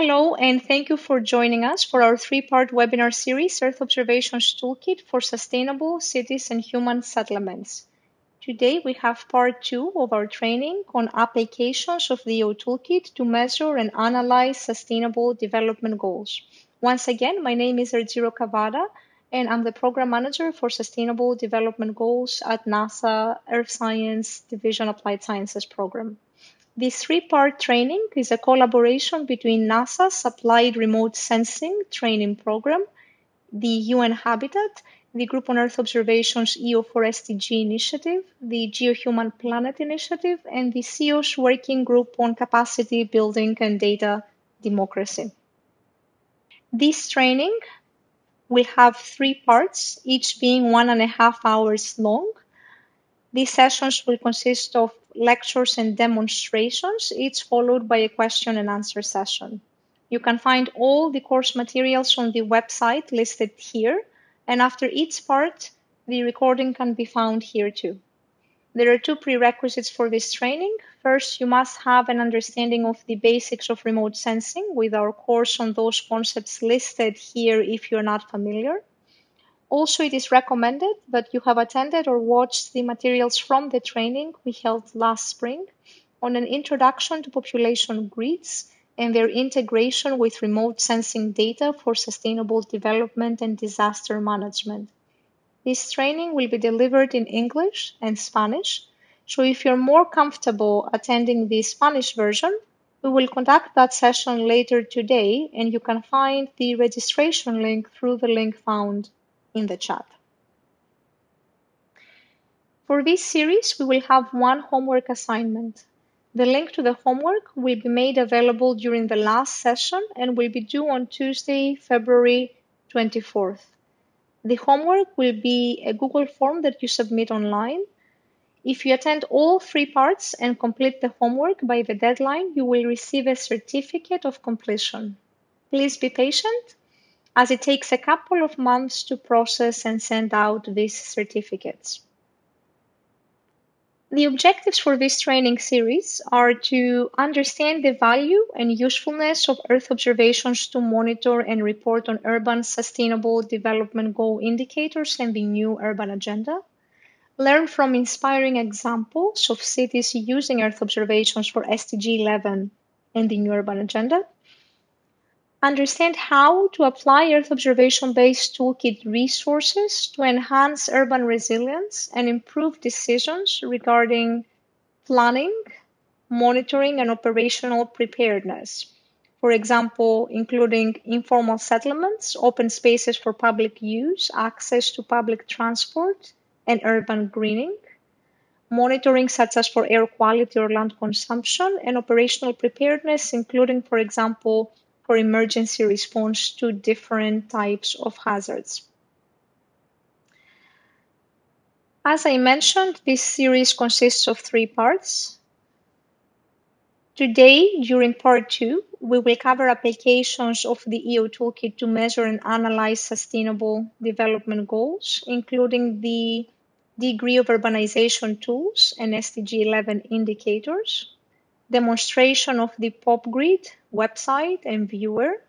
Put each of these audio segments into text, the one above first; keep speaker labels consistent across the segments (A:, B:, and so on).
A: Hello, and thank you for joining us for our three-part webinar series, Earth Observations Toolkit for Sustainable Cities and Human Settlements. Today, we have part two of our training on applications of the EO Toolkit to measure and analyze sustainable development goals. Once again, my name is Argyro Kavvada, and I'm the Program Manager for Sustainable Development Goals at NASA Earth Science Division Applied Sciences Program. This three-part training is a collaboration between NASA's Applied Remote Sensing Training Program, the UN Habitat, the Group on Earth Observations EO4SDG initiative, the GeoHuman Planet initiative, and the CEOS Working Group on Capacity Building and Data Democracy. This training will have three parts, each being one and a half hours long. These sessions will consist of lectures and demonstrations, each followed by a question and answer session. You can find all the course materials on the website listed here and after each part, the recording can be found here too. There are two prerequisites for this training. First, you must have an understanding of the basics of remote sensing with our course on those concepts listed here if you're not familiar. Also, it is recommended that you have attended or watched the materials from the training we held last spring on an introduction to population grids and their integration with remote sensing data for sustainable development and disaster management. This training will be delivered in English and Spanish, so if you're more comfortable attending the Spanish version, we will conduct that session later today and you can find the registration link through the link found in the chat. For this series, we will have one homework assignment. The link to the homework will be made available during the last session and will be due on Tuesday, February 24th. The homework will be a Google form that you submit online. If you attend all three parts and complete the homework by the deadline, you will receive a certificate of completion. Please be patient as it takes a couple of months to process and send out these certificates. The objectives for this training series are to understand the value and usefulness of Earth observations to monitor and report on urban sustainable development goal indicators and the new urban agenda, learn from inspiring examples of cities using Earth observations for SDG 11 and the new urban agenda, understand how to apply Earth observation-based toolkit resources to enhance urban resilience and improve decisions regarding planning, monitoring, and operational preparedness. For example, including informal settlements, open spaces for public use, access to public transport, and urban greening. Monitoring such as for air quality or land consumption, and operational preparedness, including, for example, for emergency response to different types of hazards. As I mentioned, this series consists of three parts. Today, during part two, we will cover applications of the EO Toolkit to measure and analyze sustainable development goals, including the degree of urbanization tools and SDG 11 indicators demonstration of the PopGrid website and viewer,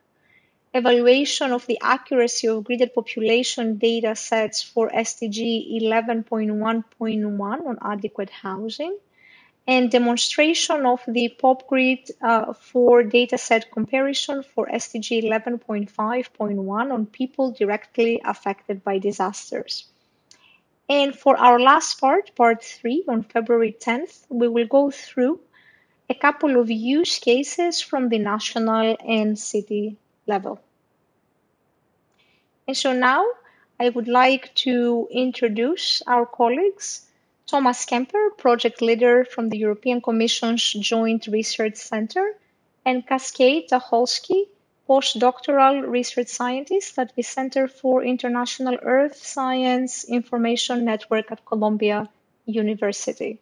A: evaluation of the accuracy of gridded population data sets for SDG 11.1.1 on adequate housing, and demonstration of the PopGrid uh, for dataset comparison for SDG 11.5.1 on people directly affected by disasters. And for our last part, part three, on February 10th, we will go through a couple of use cases from the national and city level. And so now I would like to introduce our colleagues, Thomas Kemper, project leader from the European Commission's Joint Research Center, and Cascade Tuholske, postdoctoral research scientist at the Center for International Earth Science Information Network at Columbia University.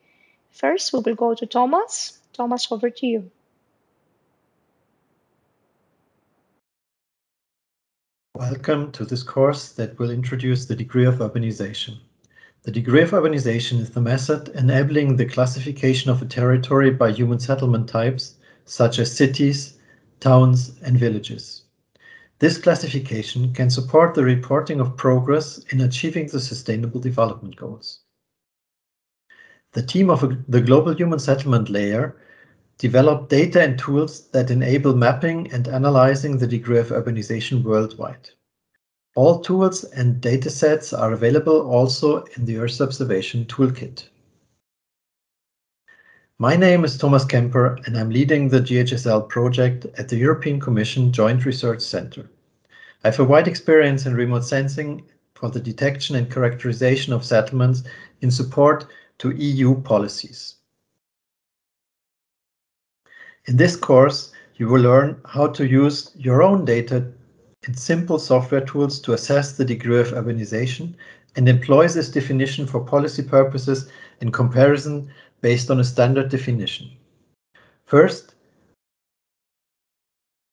A: First, we will go to Thomas. Thomas, um over to you.
B: Welcome to this course that will introduce the degree of urbanization. The degree of urbanization is the method enabling the classification of a territory by human settlement types, such as cities, towns, and villages. This classification can support the reporting of progress in achieving the Sustainable Development Goals. The team of the Global Human Settlement Layer developed data and tools that enable mapping and analyzing the degree of urbanization worldwide. All tools and datasets are available also in the Earth Observation Toolkit. My name is Thomas Kemper, and I'm leading the GHSL project at the European Commission Joint Research Center. I have a wide experience in remote sensing for the detection and characterization of settlements in support to EU policies. In this course, you will learn how to use your own data in simple software tools to assess the degree of urbanization and employ this definition for policy purposes in comparison based on a standard definition. First,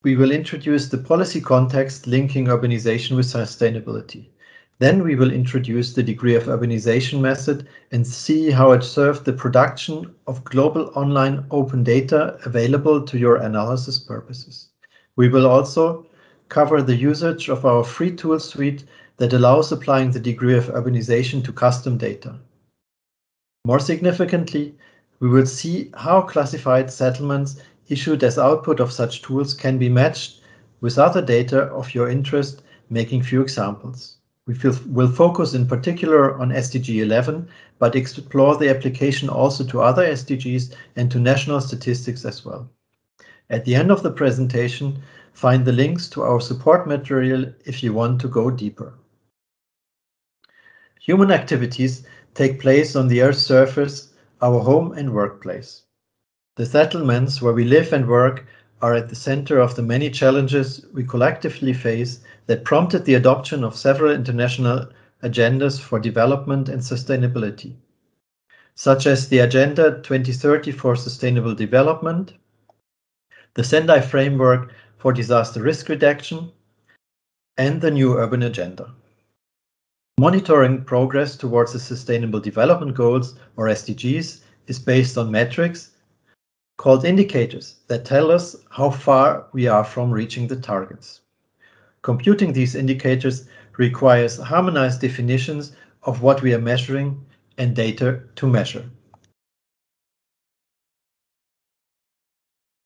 B: we will introduce the policy context linking urbanization with sustainability. Then we will introduce the degree of urbanization method and see how it served the production of global online open data available to your analysis purposes. We will also cover the usage of our free tool suite that allows applying the degree of urbanization to custom data. More significantly, we will see how classified settlements issued as output of such tools can be matched with other data of your interest, making few examples. We will focus in particular on SDG 11, but explore the application also to other SDGs and to national statistics as well. At the end of the presentation, find the links to our support material if you want to go deeper. Human activities take place on the Earth's surface, our home and workplace. The settlements where we live and work are at the center of the many challenges we collectively face that prompted the adoption of several international agendas for development and sustainability, such as the Agenda 2030 for Sustainable Development, the Sendai Framework for Disaster Risk Reduction, and the New Urban Agenda. Monitoring progress towards the Sustainable Development Goals, or SDGs, is based on metrics called indicators that tell us how far we are from reaching the targets. Computing these indicators requires harmonized definitions of what we are measuring and data to measure.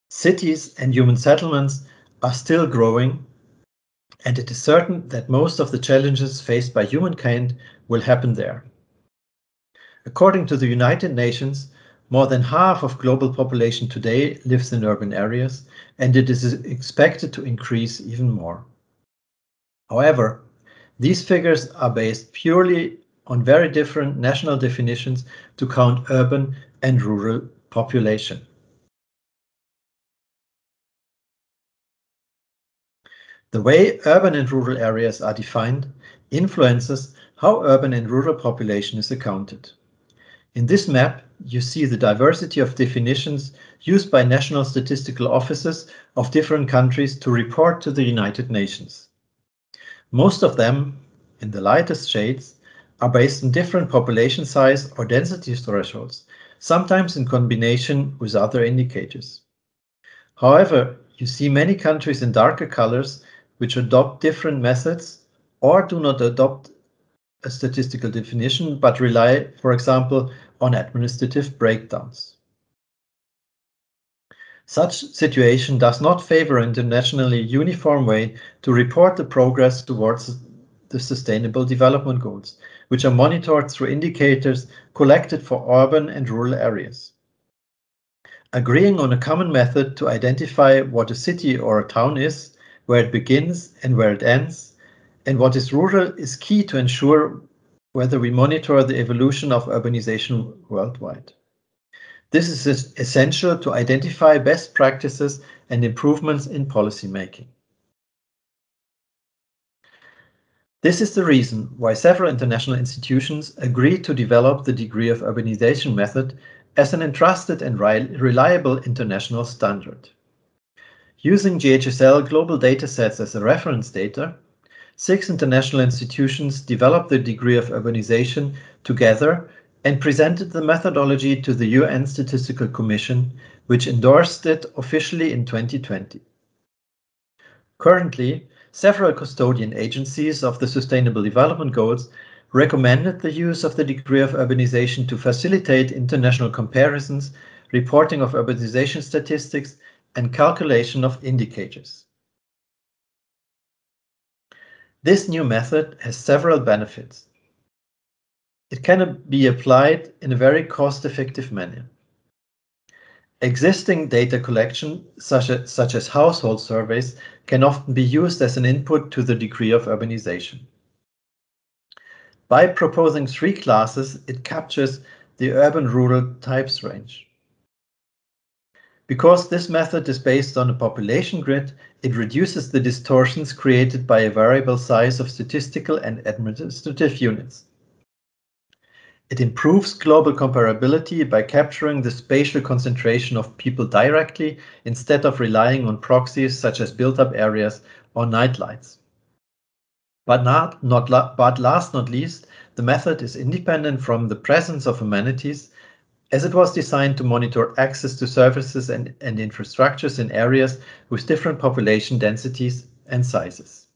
B: Cities and human settlements are still growing and it is certain that most of the challenges faced by humankind will happen there. According to the United Nations, more than half of global population today lives in urban areas, and it is expected to increase even more. However, these figures are based purely on very different national definitions to count urban and rural population. The way urban and rural areas are defined influences how urban and rural population is accounted. In this map, you see the diversity of definitions used by national statistical offices of different countries to report to the United Nations. Most of them, in the lightest shades, are based on different population size or density thresholds, sometimes in combination with other indicators. However, you see many countries in darker colors which adopt different methods or do not adopt a statistical definition, but rely, for example, on administrative breakdowns. Such situation does not favor an internationally uniform way to report the progress towards the Sustainable Development Goals, which are monitored through indicators collected for urban and rural areas. Agreeing on a common method to identify what a city or a town is where it begins and where it ends, and what is rural is key to ensure whether we monitor the evolution of urbanization worldwide. This is essential to identify best practices and improvements in policymaking. This is the reason why several international institutions agreed to develop the degree of urbanization method as an entrusted and reliable international standard. Using GHSL global datasets as a reference data, six international institutions developed the degree of urbanization together and presented the methodology to the UN Statistical Commission, which endorsed it officially in 2020. Currently, several custodian agencies of the Sustainable Development Goals recommended the use of the degree of urbanization to facilitate international comparisons, reporting of urbanization statistics, and calculation of indicators. This new method has several benefits. It can be applied in a very cost-effective manner. Existing data collection, such as, such as household surveys, can often be used as an input to the degree of urbanization. By proposing three classes, it captures the urban-rural types range. Because this method is based on a population grid, it reduces the distortions created by a variable size of statistical and administrative units. It improves global comparability by capturing the spatial concentration of people directly instead of relying on proxies such as built-up areas or nightlights. But, not, not but last not least, the method is independent from the presence of amenities as it was designed to monitor access to services and, and infrastructures in areas with different population densities and sizes.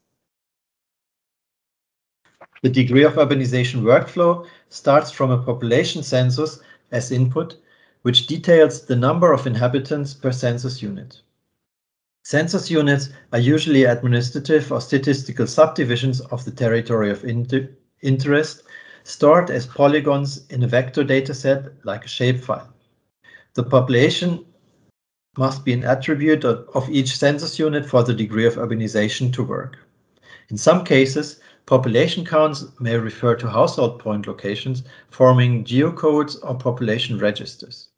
B: The degree of urbanization workflow starts from a population census as input, which details the number of inhabitants per census unit. Census units are usually administrative or statistical subdivisions of the territory of inter interest stored as polygons in a vector dataset like a shapefile. The population must be an attribute of, of each census unit for the degree of urbanization to work. In some cases, population counts may refer to household point locations forming geocodes or population registers.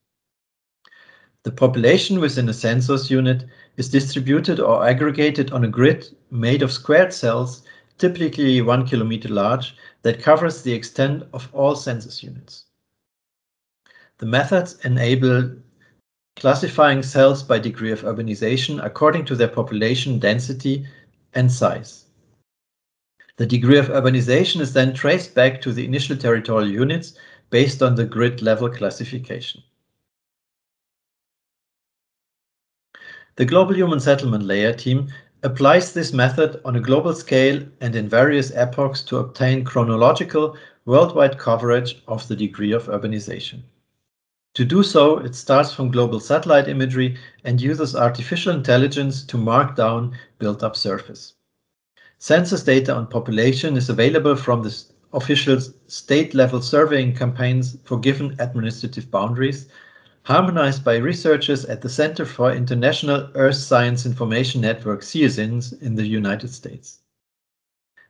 B: The population within a census unit is distributed or aggregated on a grid made of squared cells, typically one kilometer large, that covers the extent of all census units. The methods enable classifying cells by degree of urbanization according to their population density and size. The degree of urbanization is then traced back to the initial territorial units based on the grid level classification. The Global Human Settlement Layer team applies this method on a global scale and in various epochs to obtain chronological worldwide coverage of the degree of urbanization. To do so, it starts from global satellite imagery and uses artificial intelligence to mark down built-up surface. Census data on population is available from the official state-level surveying campaigns for given administrative boundaries harmonized by researchers at the Center for International Earth Science Information Network, CIESINS, in the United States.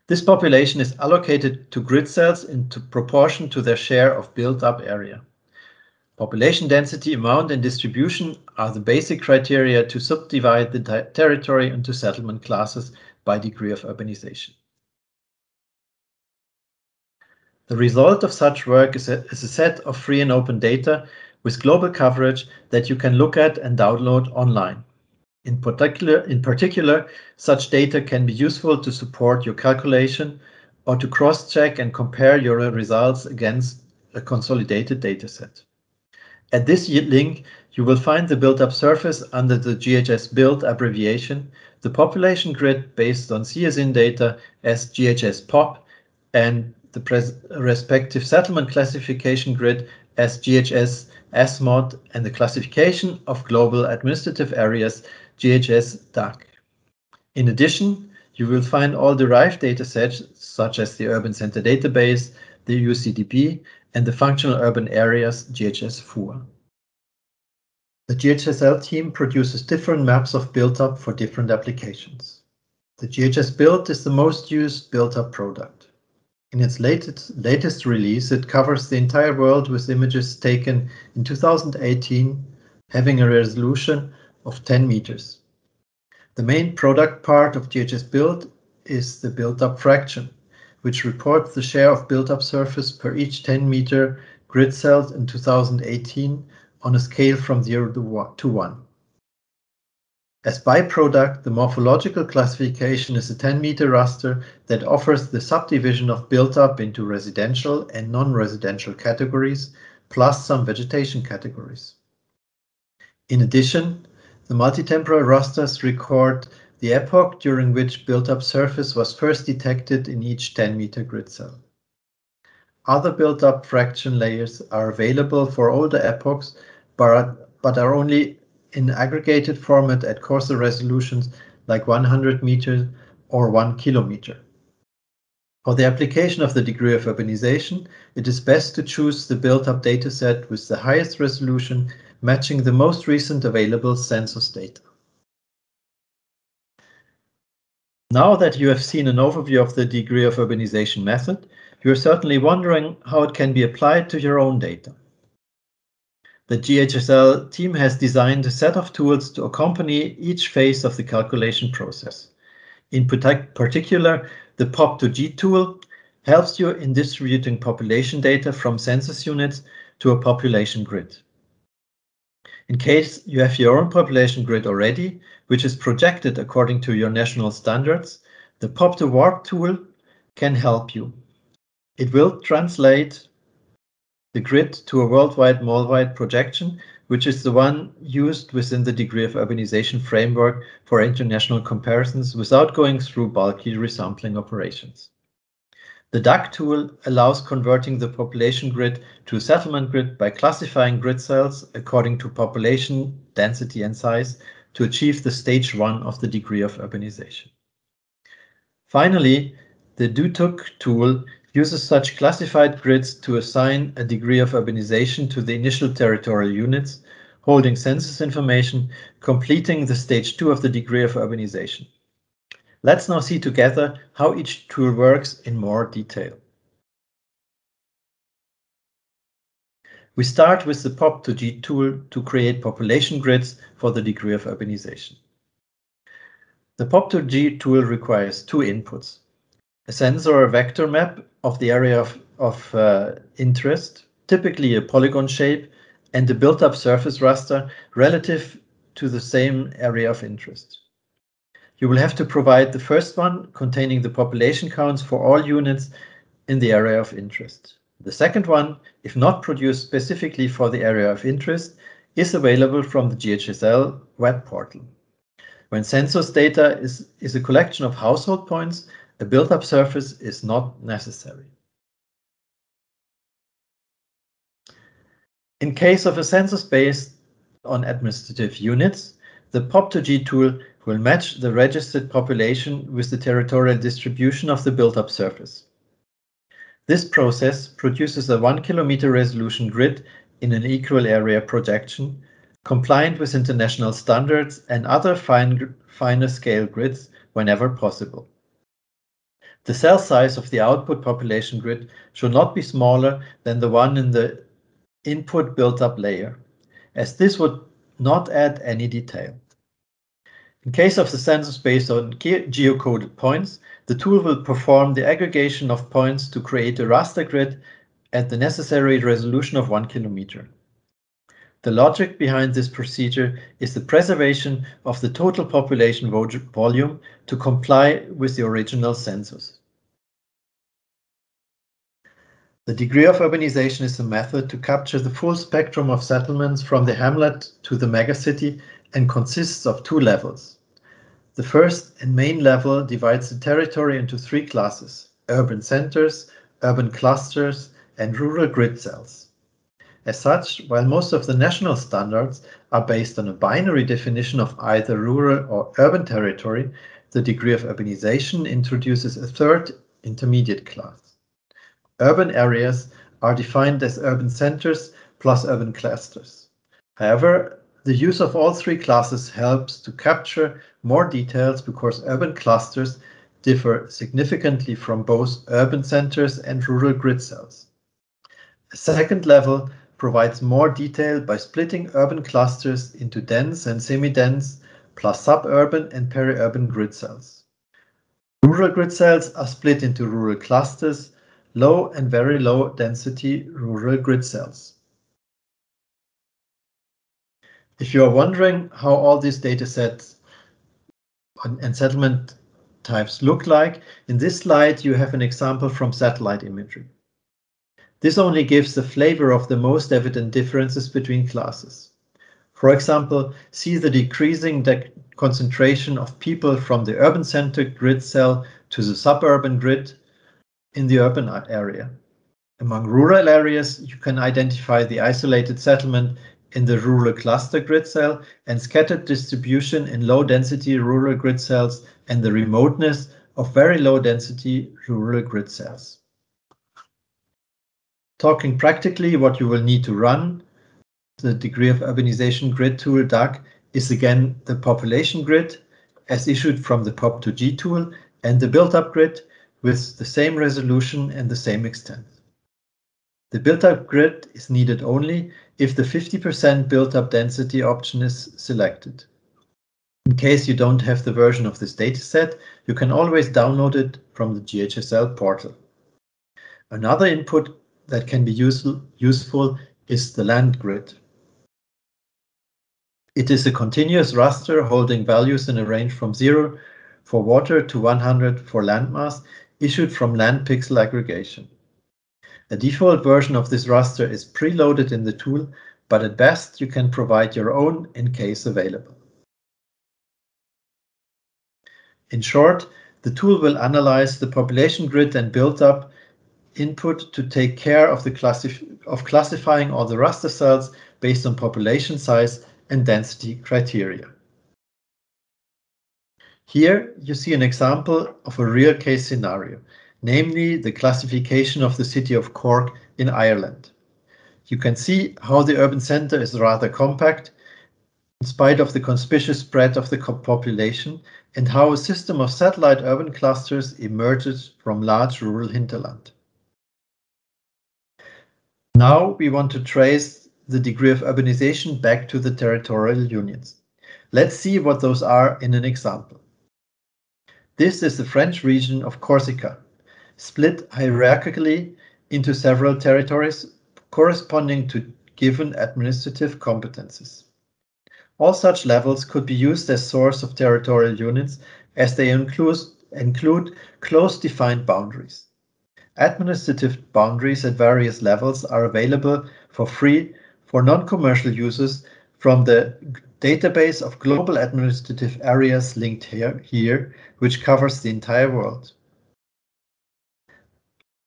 B: This population is allocated to grid cells in proportion to their share of built-up area. Population density, amount, and distribution are the basic criteria to subdivide the territory into settlement classes by degree of urbanization. The result of such work is a, is a set of free and open data with global coverage that you can look at and download online. In particular, in particular, such data can be useful to support your calculation or to cross-check and compare your results against a consolidated dataset. At this link, you will find the built-up surface under the GHS build abbreviation, the population grid based on CIESIN data as GHS POP, and the respective settlement classification grid as GHS SMOD, and the classification of global administrative areas, GHS DUC. In addition, you will find all derived datasets such as the Urban Center Database, the UCDB, and the Functional Urban Areas GHS FUA. The GHSL team produces different maps of built-up for different applications. The GHS Build is the most used built-up product. In its latest, latest release, it covers the entire world with images taken in 2018, having a resolution of 10 meters. The main product part of GHS Build is the built-up fraction, which reports the share of built-up surface per each 10 meter grid cells in 2018 on a scale from 0 to 1. As byproduct, the morphological classification is a 10-meter raster that offers the subdivision of built-up into residential and non-residential categories, plus some vegetation categories. In addition, the multi-temporal rasters record the epoch during which built-up surface was first detected in each 10-meter grid cell. Other built-up fraction layers are available for older epochs, but, but are only in aggregated format at coarser resolutions like 100 meters or 1 kilometer. For the application of the degree of urbanization, it is best to choose the built-up dataset with the highest resolution matching the most recent available census data. Now that you have seen an overview of the degree of urbanization method, you are certainly wondering how it can be applied to your own data. The GHSL team has designed a set of tools to accompany each phase of the calculation process. In particular, the POP2G tool helps you in distributing population data from census units to a population grid. In case you have your own population grid already, which is projected according to your national standards, the Pop2Warp tool can help you. It will translate the grid to a worldwide Mollweide projection, which is the one used within the degree of urbanization framework for international comparisons without going through bulky resampling operations. The DUG tool allows converting the population grid to a settlement grid by classifying grid cells according to population, density, and size to achieve the stage one of the degree of urbanization. Finally, the DUTUC tool uses such classified grids to assign a degree of urbanization to the initial territorial units, holding census information, completing the stage two of the degree of urbanization. Let's now see together how each tool works in more detail. We start with the POP2G tool to create population grids for the degree of urbanization. The POP2G tool requires two inputs, a sensor or vector map of the area of, of uh, interest, typically a polygon shape, and a built-up surface raster relative to the same area of interest. You will have to provide the first one containing the population counts for all units in the area of interest. The second one, if not produced specifically for the area of interest, is available from the GHSL web portal. When census data is, is a collection of household points, a built-up surface is not necessary. In case of a census based on administrative units, the POP2G tool will match the registered population with the territorial distribution of the built-up surface. This process produces a 1 kilometer resolution grid in an equal area projection, compliant with international standards and other fine, finer scale grids whenever possible. The cell size of the output population grid should not be smaller than the one in the input built-up layer, as this would not add any detail. In case of the census based on geocoded points, the tool will perform the aggregation of points to create a raster grid at the necessary resolution of one kilometer. The logic behind this procedure is the preservation of the total population volume to comply with the original census. The degree of urbanization is a method to capture the full spectrum of settlements from the hamlet to the megacity and consists of two levels. The first and main level divides the territory into three classes, urban centers, urban clusters, and rural grid cells. As such, while most of the national standards are based on a binary definition of either rural or urban territory, the degree of urbanization introduces a third intermediate class. Urban areas are defined as urban centers plus urban clusters. However, the use of all three classes helps to capture more details because urban clusters differ significantly from both urban centers and rural grid cells. A second level provides more detail by splitting urban clusters into dense and semi-dense, plus suburban and peri-urban grid cells. Rural grid cells are split into rural clusters, low and very low density rural grid cells. If you are wondering how all these data sets and settlement types look like, in this slide you have an example from satellite imagery. This only gives the flavor of the most evident differences between classes. For example, see the decreasing de concentration of people from the urban center grid cell to the suburban grid in the urban area. Among rural areas, you can identify the isolated settlement in the rural cluster grid cell and scattered distribution in low density rural grid cells and the remoteness of very low density rural grid cells. Talking practically, what you will need to run the degree of urbanization grid tool DUG is again the population grid as issued from the POP2G tool and the built-up grid with the same resolution and the same extent. The built-up grid is needed only if the 50% built-up density option is selected. In case you don't have the version of this dataset, you can always download it from the GHSL portal. Another input that can be useful, useful is the land grid. It is a continuous raster holding values in a range from 0 for water to 100 for landmass issued from land pixel aggregation. A default version of this raster is preloaded in the tool, but at best you can provide your own in case available. In short, the tool will analyze the population grid and build up input to take care of, the classif of classifying all the raster cells based on population size and density criteria. Here you see an example of a real case scenario namely the classification of the city of Cork in Ireland. You can see how the urban center is rather compact in spite of the conspicuous spread of the population and how a system of satellite urban clusters emerges from large rural hinterland. Now we want to trace the degree of urbanization back to the territorial unions. Let's see what those are in an example. This is the French region of Corsica, split hierarchically into several territories corresponding to given administrative competences. All such levels could be used as source of territorial units as they include, include close defined boundaries. Administrative boundaries at various levels are available for free for non-commercial users from the database of global administrative areas linked here, here, which covers the entire world.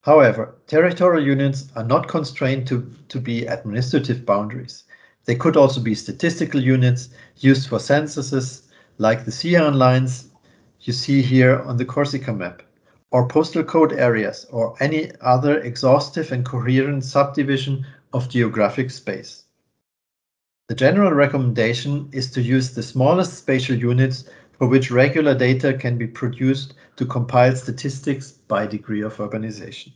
B: However, territorial units are not constrained to, to be administrative boundaries. They could also be statistical units used for censuses, like the CIAN lines you see here on the Corsica map, or postal code areas, or any other exhaustive and coherent subdivision of geographic space. The general recommendation is to use the smallest spatial units for which regular data can be produced to compile statistics by degree of urbanization.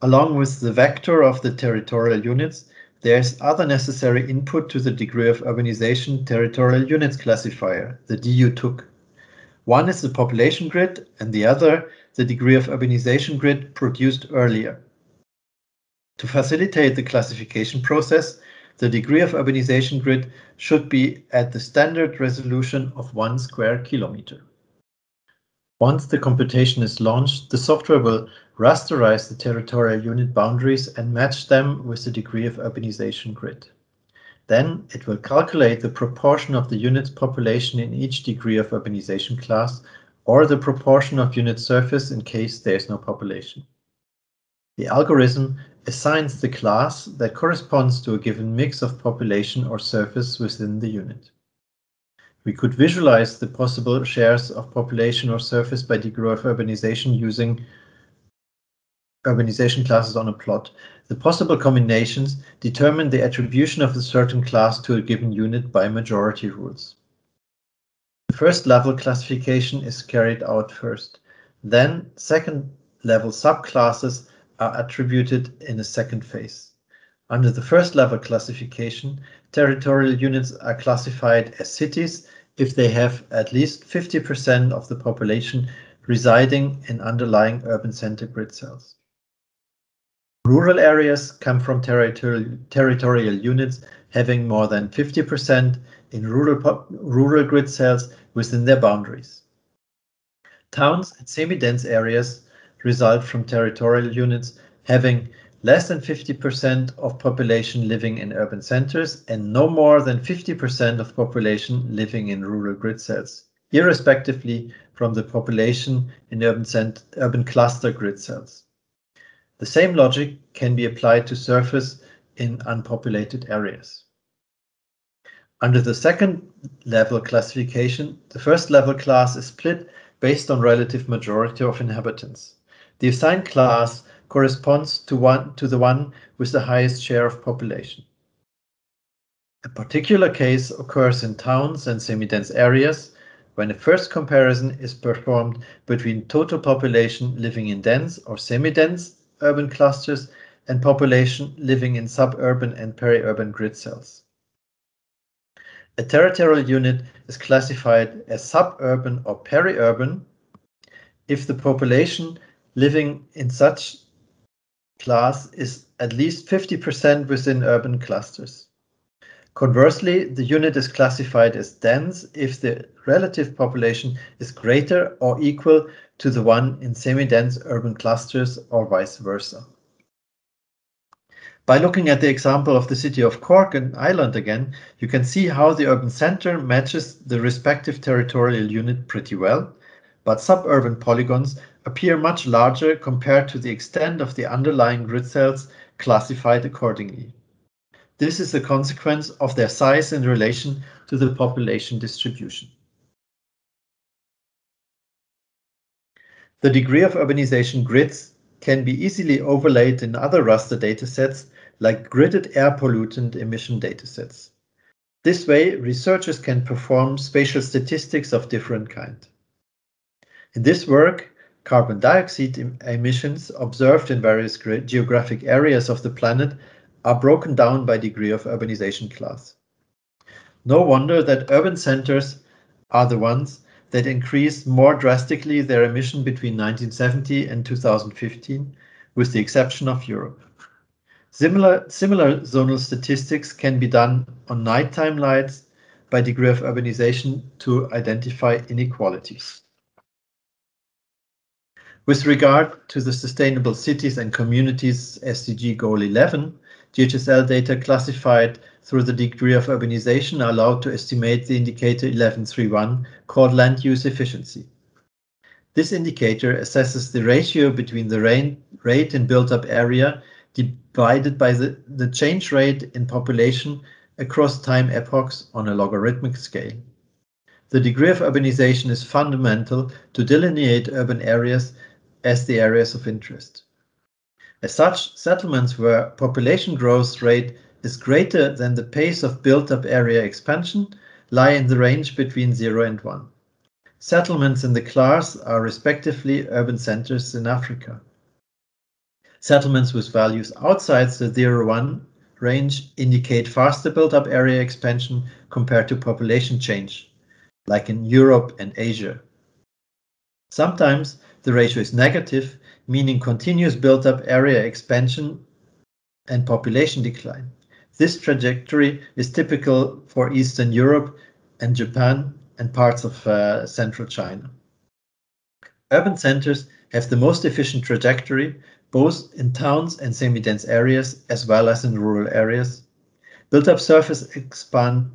B: Along with the vector of the territorial units, there is other necessary input to the degree of urbanization territorial units classifier, the DU-TUC. One is the population grid and the other the degree of urbanization grid produced earlier. To facilitate the classification process, the degree of urbanization grid should be at the standard resolution of one square kilometer. Once the computation is launched, the software will rasterize the territorial unit boundaries and match them with the degree of urbanization grid. Then it will calculate the proportion of the unit's population in each degree of urbanization class or the proportion of unit surface in case there is no population. The algorithm assigns the class that corresponds to a given mix of population or surface within the unit. We could visualize the possible shares of population or surface by degree of urbanization using urbanization classes on a plot. The possible combinations determine the attribution of a certain class to a given unit by majority rules. The first level classification is carried out first. Then second level subclasses are attributed in a second phase. Under the first level classification, territorial units are classified as cities if they have at least 50% of the population residing in underlying urban center grid cells. Rural areas come from territorial, territorial units having more than 50% in rural, rural grid cells within their boundaries. Towns and semi-dense areas result from territorial units having less than 50% of population living in urban centers, and no more than 50% of population living in rural grid cells, irrespectively from the population in urban, cent urban cluster grid cells. The same logic can be applied to surface in unpopulated areas. Under the second level classification, the first level class is split based on relative majority of inhabitants. The assigned class corresponds to, one, to the one with the highest share of population. A particular case occurs in towns and semi-dense areas when a first comparison is performed between total population living in dense or semi-dense urban clusters and population living in suburban and peri-urban grid cells. A territorial unit is classified as suburban or peri-urban if the population living in such class is at least 50% within urban clusters. Conversely, the unit is classified as dense if the relative population is greater or equal to the one in semi-dense urban clusters or vice versa. By looking at the example of the city of Cork and Ireland again, you can see how the urban center matches the respective territorial unit pretty well, but suburban polygons appear much larger compared to the extent of the underlying grid cells classified accordingly. This is a consequence of their size in relation to the population distribution. The degree of urbanization grids can be easily overlaid in other raster datasets like gridded air pollutant emission datasets. This way, researchers can perform spatial statistics of different kind. In this work, carbon dioxide em emissions observed in various geographic areas of the planet are broken down by degree of urbanization class. No wonder that urban centers are the ones that increased more drastically their emission between 1970 and 2015, with the exception of Europe. Similar, similar zonal statistics can be done on nighttime lights by degree of urbanization to identify inequalities. With regard to the Sustainable Cities and Communities SDG Goal 11, GHSL data classified through the degree of urbanization are allowed to estimate the indicator 1131 called land use efficiency. This indicator assesses the ratio between the rate in built-up area divided by the, the change rate in population across time epochs on a logarithmic scale. The degree of urbanization is fundamental to delineate urban areas as the areas of interest. As such, settlements where population growth rate is greater than the pace of built-up area expansion lie in the range between 0 and 1. Settlements in the class are respectively urban centers in Africa. Settlements with values outside the 0-1 range indicate faster built-up area expansion compared to population change, like in Europe and Asia. Sometimes the ratio is negative, meaning continuous built-up area expansion and population decline. This trajectory is typical for Eastern Europe and Japan and parts of uh, central China. Urban centers have the most efficient trajectory both in towns and semi-dense areas as well as in rural areas. Built-up surface expand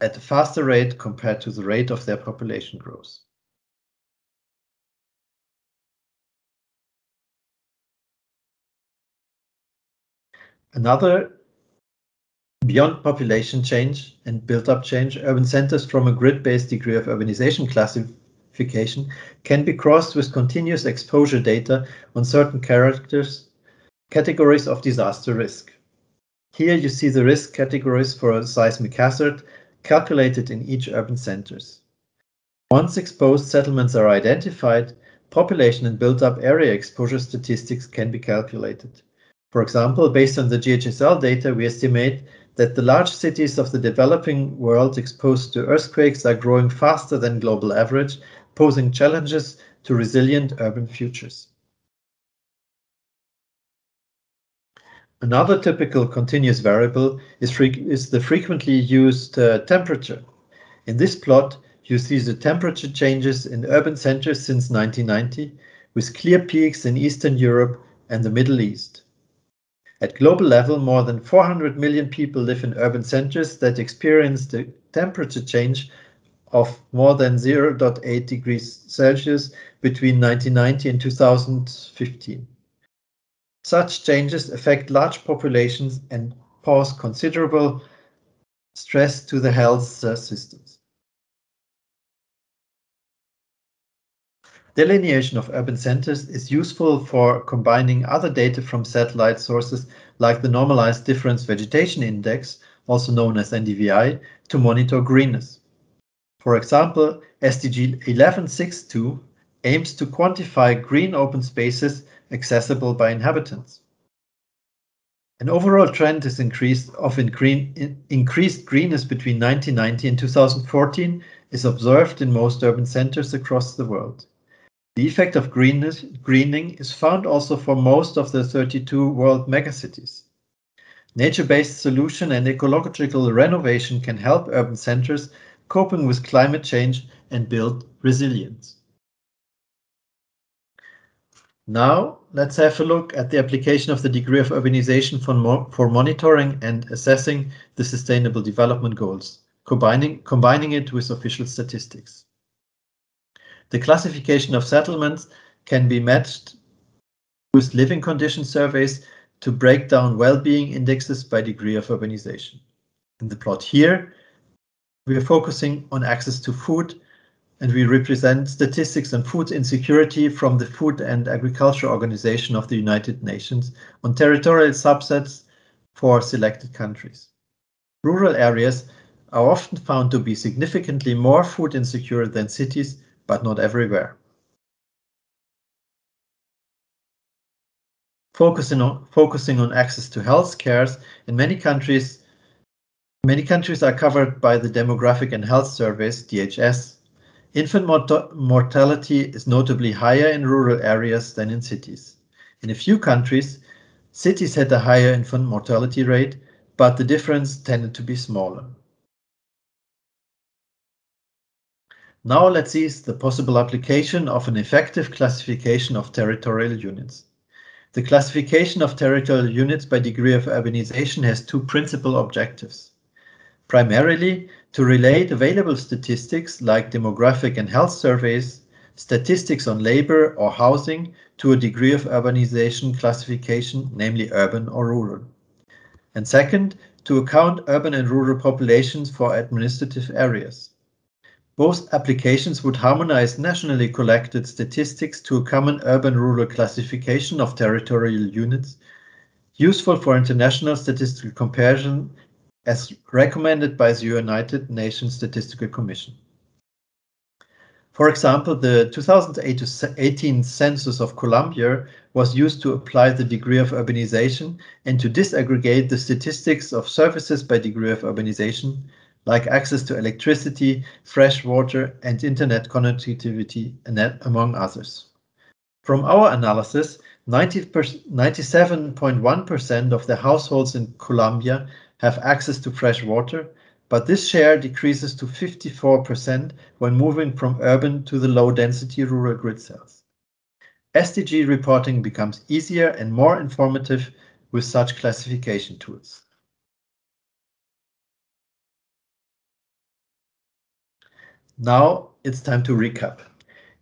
B: at a faster rate compared to the rate of their population growth. Another beyond population change and built-up change, urban centers from a grid-based degree of urbanization classification can be crossed with continuous exposure data on certain characters, categories of disaster risk. Here you see the risk categories for a seismic hazard calculated in each urban centers. Once exposed settlements are identified, population and built-up area exposure statistics can be calculated. For example, based on the GHSL data, we estimate that the large cities of the developing world exposed to earthquakes are growing faster than global average posing challenges to resilient urban futures. Another typical continuous variable is, is the frequently used uh, temperature. In this plot, you see the temperature changes in urban centers since 1990, with clear peaks in Eastern Europe and the Middle East. At global level, more than 400 million people live in urban centers that experience the temperature change of more than 0.8 degrees Celsius between 1990 and 2015. Such changes affect large populations and pose considerable stress to the health systems. Delineation of urban centers is useful for combining other data from satellite sources like the Normalized Difference Vegetation Index, also known as NDVI, to monitor greenness. For example, SDG 1162 aims to quantify green open spaces accessible by inhabitants. An overall trend is increased of in increased greenness between 1990 and 2014 is observed in most urban centers across the world. The effect of greenness, greening is found also for most of the 32 world megacities. Nature-based solution and ecological renovation can help urban centers coping with climate change and build resilience. Now, let's have a look at the application of the degree of urbanization for, mo for monitoring and assessing the Sustainable Development Goals, combining, combining it with official statistics. The classification of settlements can be matched with living condition surveys to break down well-being indexes by degree of urbanization. In the plot here, we are focusing on access to food, and we represent statistics on food insecurity from the Food and Agriculture Organization of the United Nations on territorial subsets for selected countries. Rural areas are often found to be significantly more food insecure than cities, but not everywhere. Focusing on, focusing on access to health cares in many countries, many countries are covered by the Demographic and Health Surveys, DHS, Infant mort mortality is notably higher in rural areas than in cities. In a few countries, cities had a higher infant mortality rate, but the difference tended to be smaller. Now let's see the possible application of an effective classification of territorial units. The classification of territorial units by degree of urbanization has two principal objectives primarily to relate available statistics like demographic and health surveys, statistics on labor or housing to a degree of urbanization classification, namely urban or rural. And second, to account urban and rural populations for administrative areas. Both applications would harmonize nationally collected statistics to a common urban-rural classification of territorial units, useful for international statistical comparison as recommended by the United Nations Statistical Commission. For example, the 2018 census of Colombia was used to apply the degree of urbanization and to disaggregate the statistics of services by degree of urbanization, like access to electricity, fresh water, and internet connectivity, among others. From our analysis, 97.1% of the households in Colombia have access to fresh water, but this share decreases to 54% when moving from urban to the low-density rural grid cells. SDG reporting becomes easier and more informative with such classification tools. Now it's time to recap.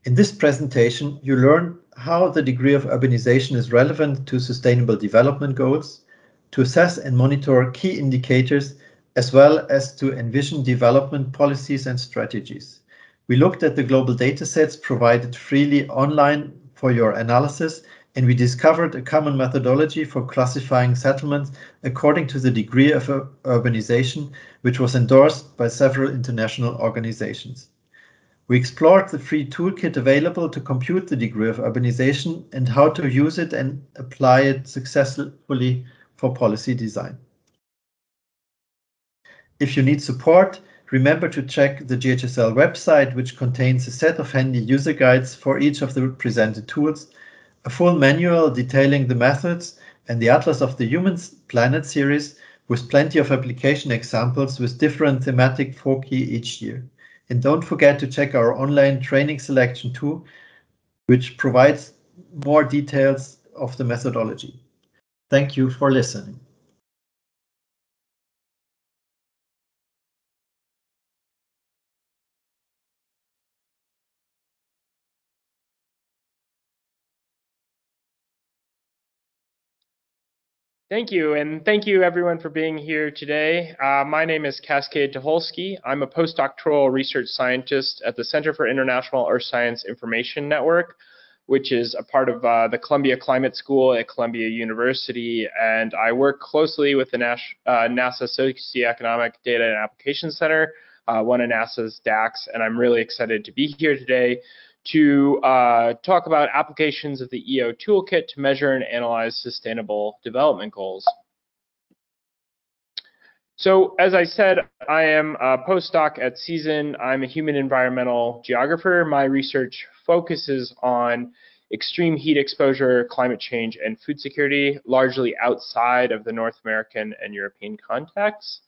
B: In this presentation, you learn how the degree of urbanization is relevant to sustainable development goals, to assess and monitor key indicators, as well as to envision development policies and strategies. We looked at the global datasets provided freely online for your analysis, and we discovered a common methodology for classifying settlements according to the degree of urbanization, which was endorsed by several international organizations. We explored the free toolkit available to compute the degree of urbanization and how to use it and apply it successfully for policy design. If you need support, remember to check the GHSL website, which contains a set of handy user guides for each of the presented tools, a full manual detailing the methods, and the Atlas of the Human Planet series with plenty of application examples with different thematic foci each year. And don't forget to check our online training selection too, which provides more details of the methodology. Thank you for listening.
C: Thank you, and thank you everyone for being here today. Uh, my name is Cascade Tuholske. I'm a postdoctoral research scientist at the Center for International Earth Science Information Network, which is a part of uh, the Columbia Climate School at Columbia University, and I work closely with the Nas uh, NASA Socioeconomic Data and Application Center, uh, one of NASA's DACs, and I'm really excited to be here today to uh, talk about applications of the EO toolkit to measure and analyze sustainable development goals. So as I said, I am a postdoc at CIESIN. I'm a human environmental geographer. My research focuses on extreme heat exposure, climate change, and food security, largely outside of the North American and European contexts.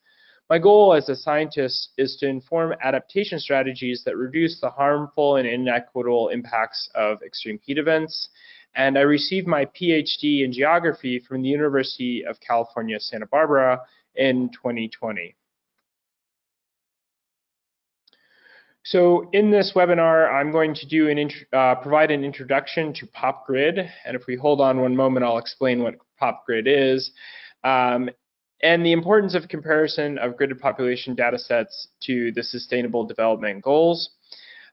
C: My goal as a scientist is to inform adaptation strategies that reduce the harmful and inequitable impacts of extreme heat events. And I received my PhD in geography from the University of California, Santa Barbara in 2020. So in this webinar, I'm going to do an uh, provide an introduction to PopGrid. And if we hold on one moment, I'll explain what PopGrid is. Um, and the importance of comparison of gridded population data sets to the Sustainable Development Goals.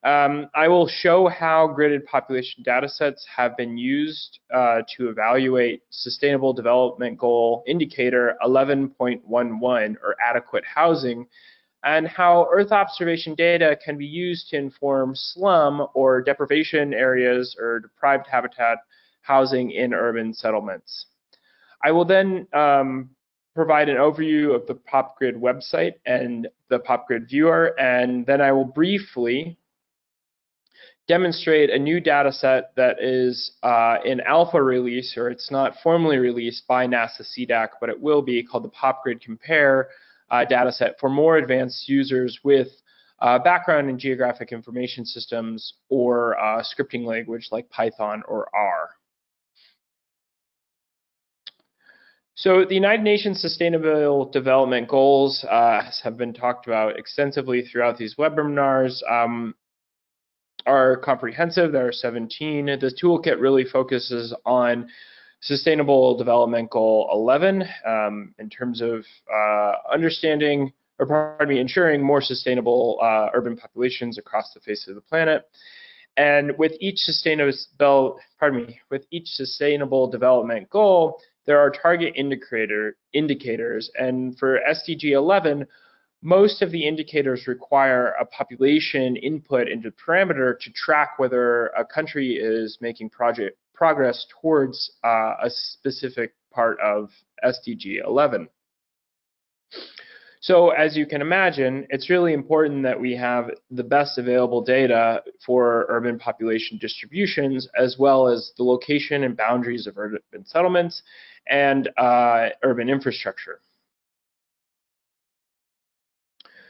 C: Um, I will show how gridded population data sets have been used uh, to evaluate Sustainable Development Goal Indicator 11.11, or adequate housing, and how Earth observation data can be used to inform slum or deprivation areas or deprived habitat housing in urban settlements. I will then um, provide an overview of the PopGrid website and the PopGrid viewer, and then I will briefly demonstrate a new data set that is uh, in alpha release, or it's not formally released by NASA SEDAC, but it will be called the PopGrid Compare uh, dataset for more advanced users with uh, background in geographic information systems or uh, scripting language like Python or R. So the United Nations Sustainable Development Goals uh, have been talked about extensively throughout these webinars. Um, are comprehensive. There are 17. The toolkit really focuses on Sustainable Development Goal 11 um, in terms of uh, understanding, or pardon me, ensuring more sustainable uh, urban populations across the face of the planet. And with each sustainable, pardon me, with each sustainable development goal, there are target indicator indicators, and for SDG 11, most of the indicators require a population input into parameter to track whether a country is making project progress towards uh, a specific part of SDG 11. So as you can imagine, it's really important that we have the best available data for urban population distributions, as well as the location and boundaries of urban settlements and uh, urban infrastructure.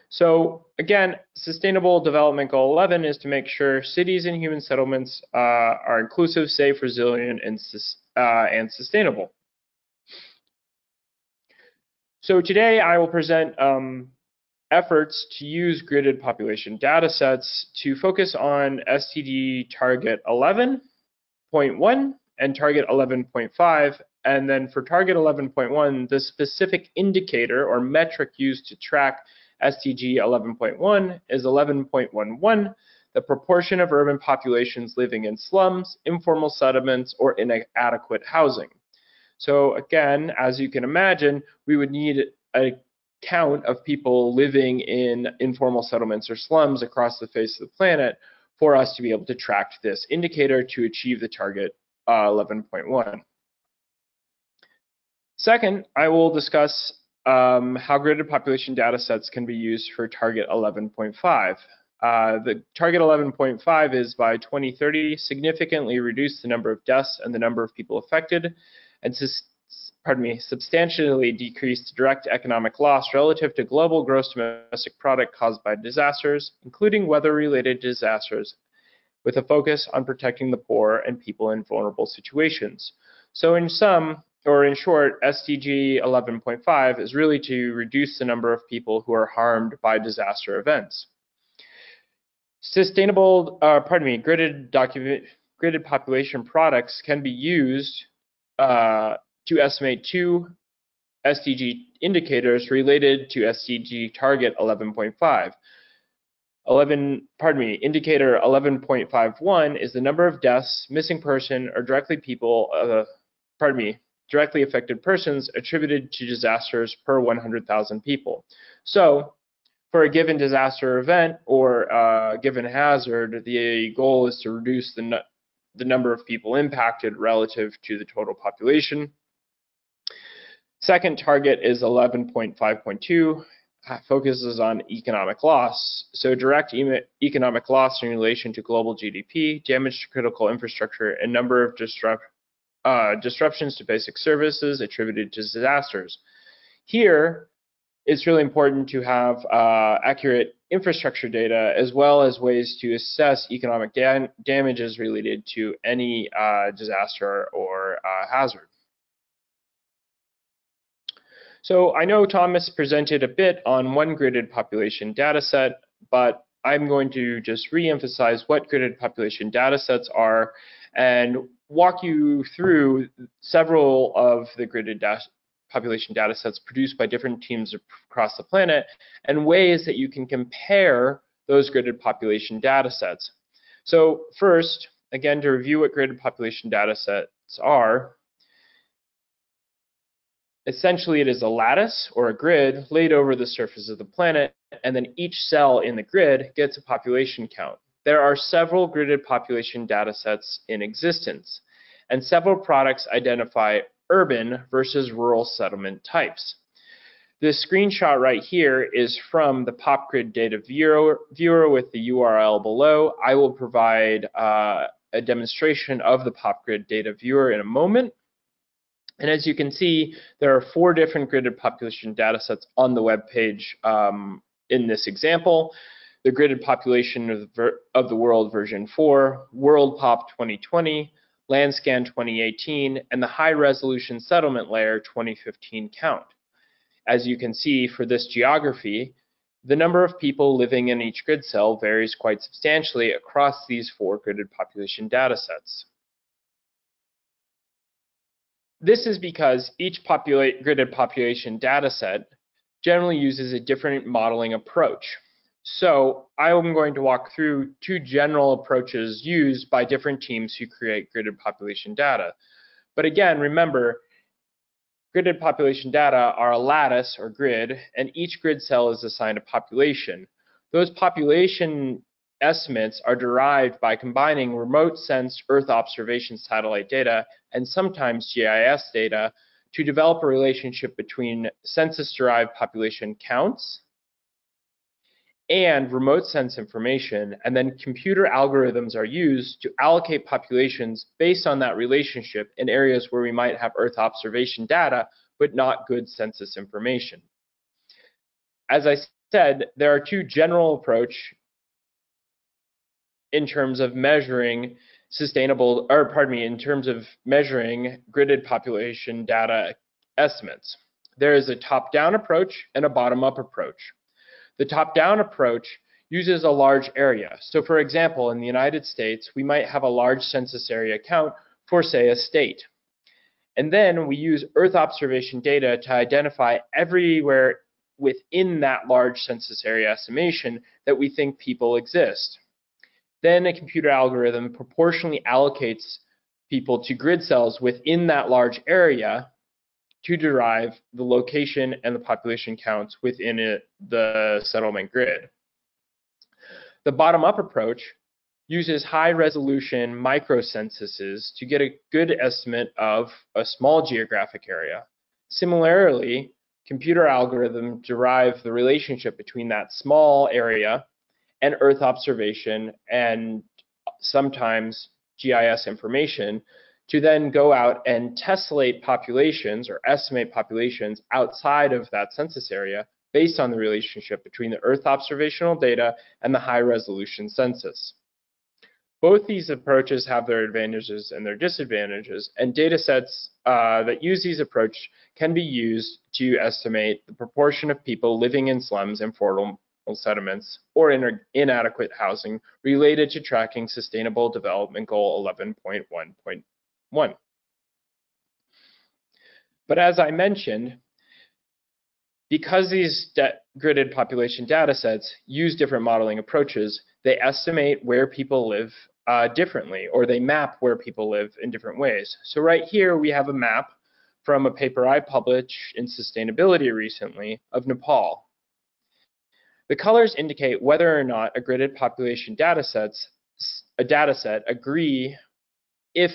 C: So again, Sustainable Development Goal 11 is to make sure cities and human settlements uh, are inclusive, safe, resilient, and, uh, and sustainable. So today I will present um, efforts to use gridded population data sets to focus on SDG target 11.1 and target 11.5 and then for target 11.1, the specific indicator or metric used to track SDG 11.1 is 11.11, the proportion of urban populations living in slums, informal settlements, or inadequate housing. So again, as you can imagine, we would need a count of people living in informal settlements or slums across the face of the planet for us to be able to track this indicator to achieve the target uh, 11.1. Second, I will discuss um, how gridded population data sets can be used for target 11.5. Uh, the target 11.5 is by 2030 significantly reduce the number of deaths and the number of people affected, and pardon me, substantially decrease direct economic loss relative to global gross domestic product caused by disasters, including weather-related disasters, with a focus on protecting the poor and people in vulnerable situations. So in sum, or in short, SDG 11.5 is really to reduce the number of people who are harmed by disaster events. Sustainable, uh, pardon me, gridded document, gridded population products can be used uh, to estimate two SDG indicators related to SDG target 11.5. 11, pardon me, indicator 11.51 is the number of deaths, missing person, or directly people, uh, pardon me, directly affected persons attributed to disasters per 100,000 people. So for a given disaster event or a given hazard, the goal is to reduce the, the number of people impacted relative to the total population. Second target is 11.5.2, focuses on economic loss. So direct e economic loss in relation to global GDP, damage to critical infrastructure, and number of disrupt, uh, disruptions to basic services attributed to disasters. Here, it's really important to have uh, accurate infrastructure data as well as ways to assess economic da damages related to any uh, disaster or uh, hazard. So I know Thomas presented a bit on one gridded population dataset, but I'm going to just re-emphasize what gridded population datasets are and walk you through several of the gridded da data sets produced by different teams across the planet and ways that you can compare those gridded population data sets. So first, again, to review what gridded population data sets are, Essentially, it is a lattice or a grid laid over the surface of the planet, and then each cell in the grid gets a population count. There are several gridded population data sets in existence, and several products identify urban versus rural settlement types. This screenshot right here is from the PopGrid data viewer, viewer with the URL below. I will provide uh, a demonstration of the PopGrid data viewer in a moment. And as you can see, there are four different gridded population data sets on the web page um, in this example. The gridded population of the, of the world version 4, WorldPop 2020, Landscan 2018, and the high resolution settlement layer 2015 count. As you can see for this geography, the number of people living in each grid cell varies quite substantially across these four gridded population datasets. This is because each gridded population data set generally uses a different modeling approach. So I'm going to walk through two general approaches used by different teams who create gridded population data. But again, remember, gridded population data are a lattice or grid, and each grid cell is assigned a population. Those population estimates are derived by combining remote sensed Earth observation satellite data and sometimes GIS data to develop a relationship between census derived population counts and remote sense information, and then computer algorithms are used to allocate populations based on that relationship in areas where we might have Earth observation data, but not good census information. As I said, there are two general approach in terms of measuring sustainable, or pardon me, in terms of measuring gridded population data estimates. There is a top-down approach and a bottom-up approach. The top-down approach uses a large area. So for example, in the United States, we might have a large census area count for say a state. And then we use Earth observation data to identify everywhere within that large census area estimation that we think people exist. Then a computer algorithm proportionally allocates people to grid cells within that large area to derive the location and the population counts within it, the settlement grid. The bottom-up approach uses high-resolution microcensuses to get a good estimate of a small geographic area. Similarly, computer algorithms derive the relationship between that small area and Earth observation and sometimes GIS information to then go out and tessellate populations or estimate populations outside of that census area based on the relationship between the Earth observational data and the high resolution census. both these approaches have their advantages and their disadvantages, and data sets uh, that use these approach can be used to estimate the proportion of people living in slums and formal settlements or in inadequate housing related to tracking Sustainable Development Goal 11.1.1. But as I mentioned, because these gridded population data sets use different modeling approaches, they estimate where people live uh, differently, or they map where people live in different ways. So right here, we have a map from a paper I published in Sustainability recently of Nepal. The colors indicate whether or not a gridded population datasets, a dataset agree if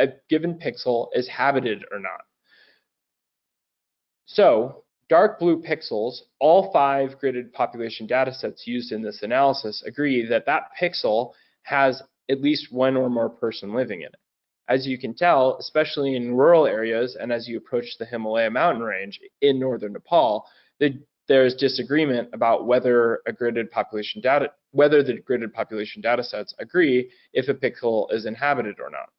C: a given pixel is habited or not. So dark blue pixels, all five gridded population data sets used in this analysis agree that that pixel has at least one or more person living in it. As you can tell, especially in rural areas and as you approach the Himalaya mountain range in northern Nepal, the, there's disagreement about whether a gridded population data, whether the gridded population data sets agree if a pixel is inhabited or not.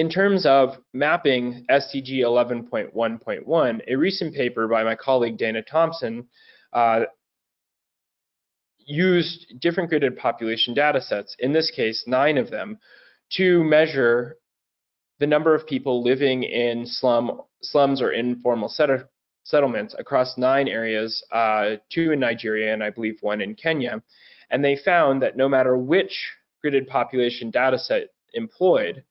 C: In terms of mapping SDG 11.1.1, a recent paper by my colleague Dana Thomson uh, used different gridded population data sets, in this case, nine of them, to measure the number of people living in slum, slums or informal set settlements across nine areas, uh, two in Nigeria and I believe one in Kenya. And they found that no matter which gridded population data set employed,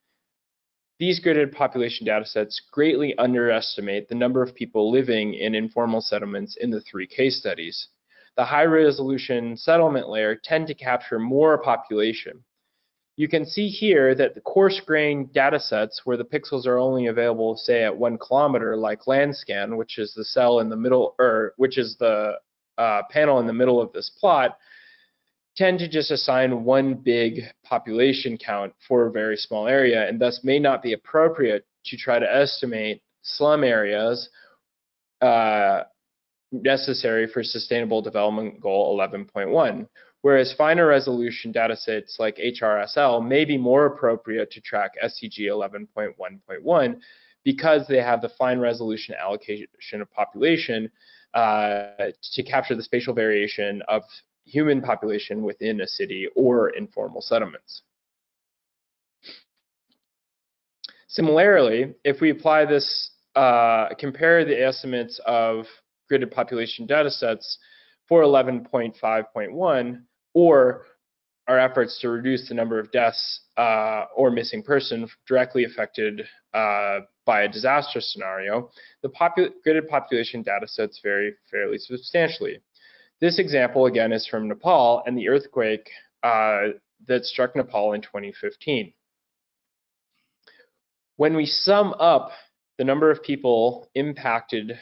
C: these gridded population data sets greatly underestimate the number of people living in informal settlements in the three case studies the high resolution settlement layer tend to capture more population. You can see here that the coarse grained data sets where the pixels are only available, say at one kilometer, like Landscan, which is the cell in the middle, or which is the uh, panel in the middle of this plot, tend to just assign one big population count for a very small area and thus may not be appropriate to try to estimate slum areas uh, necessary for Sustainable Development Goal 11.1, whereas finer resolution datasets like HRSL may be more appropriate to track SDG 11.1.1 because they have the fine resolution allocation of population uh, to capture the spatial variation of human population within a city or informal settlements. Similarly, if we apply this, uh, compare the estimates of gridded population data sets for 11.5.1 or our efforts to reduce the number of deaths uh, or missing person directly affected uh, by a disaster scenario, the popu gridded population data sets vary fairly substantially. This example, again, is from Nepal and the earthquake uh, that struck Nepal in 2015. When we sum up the number of people impacted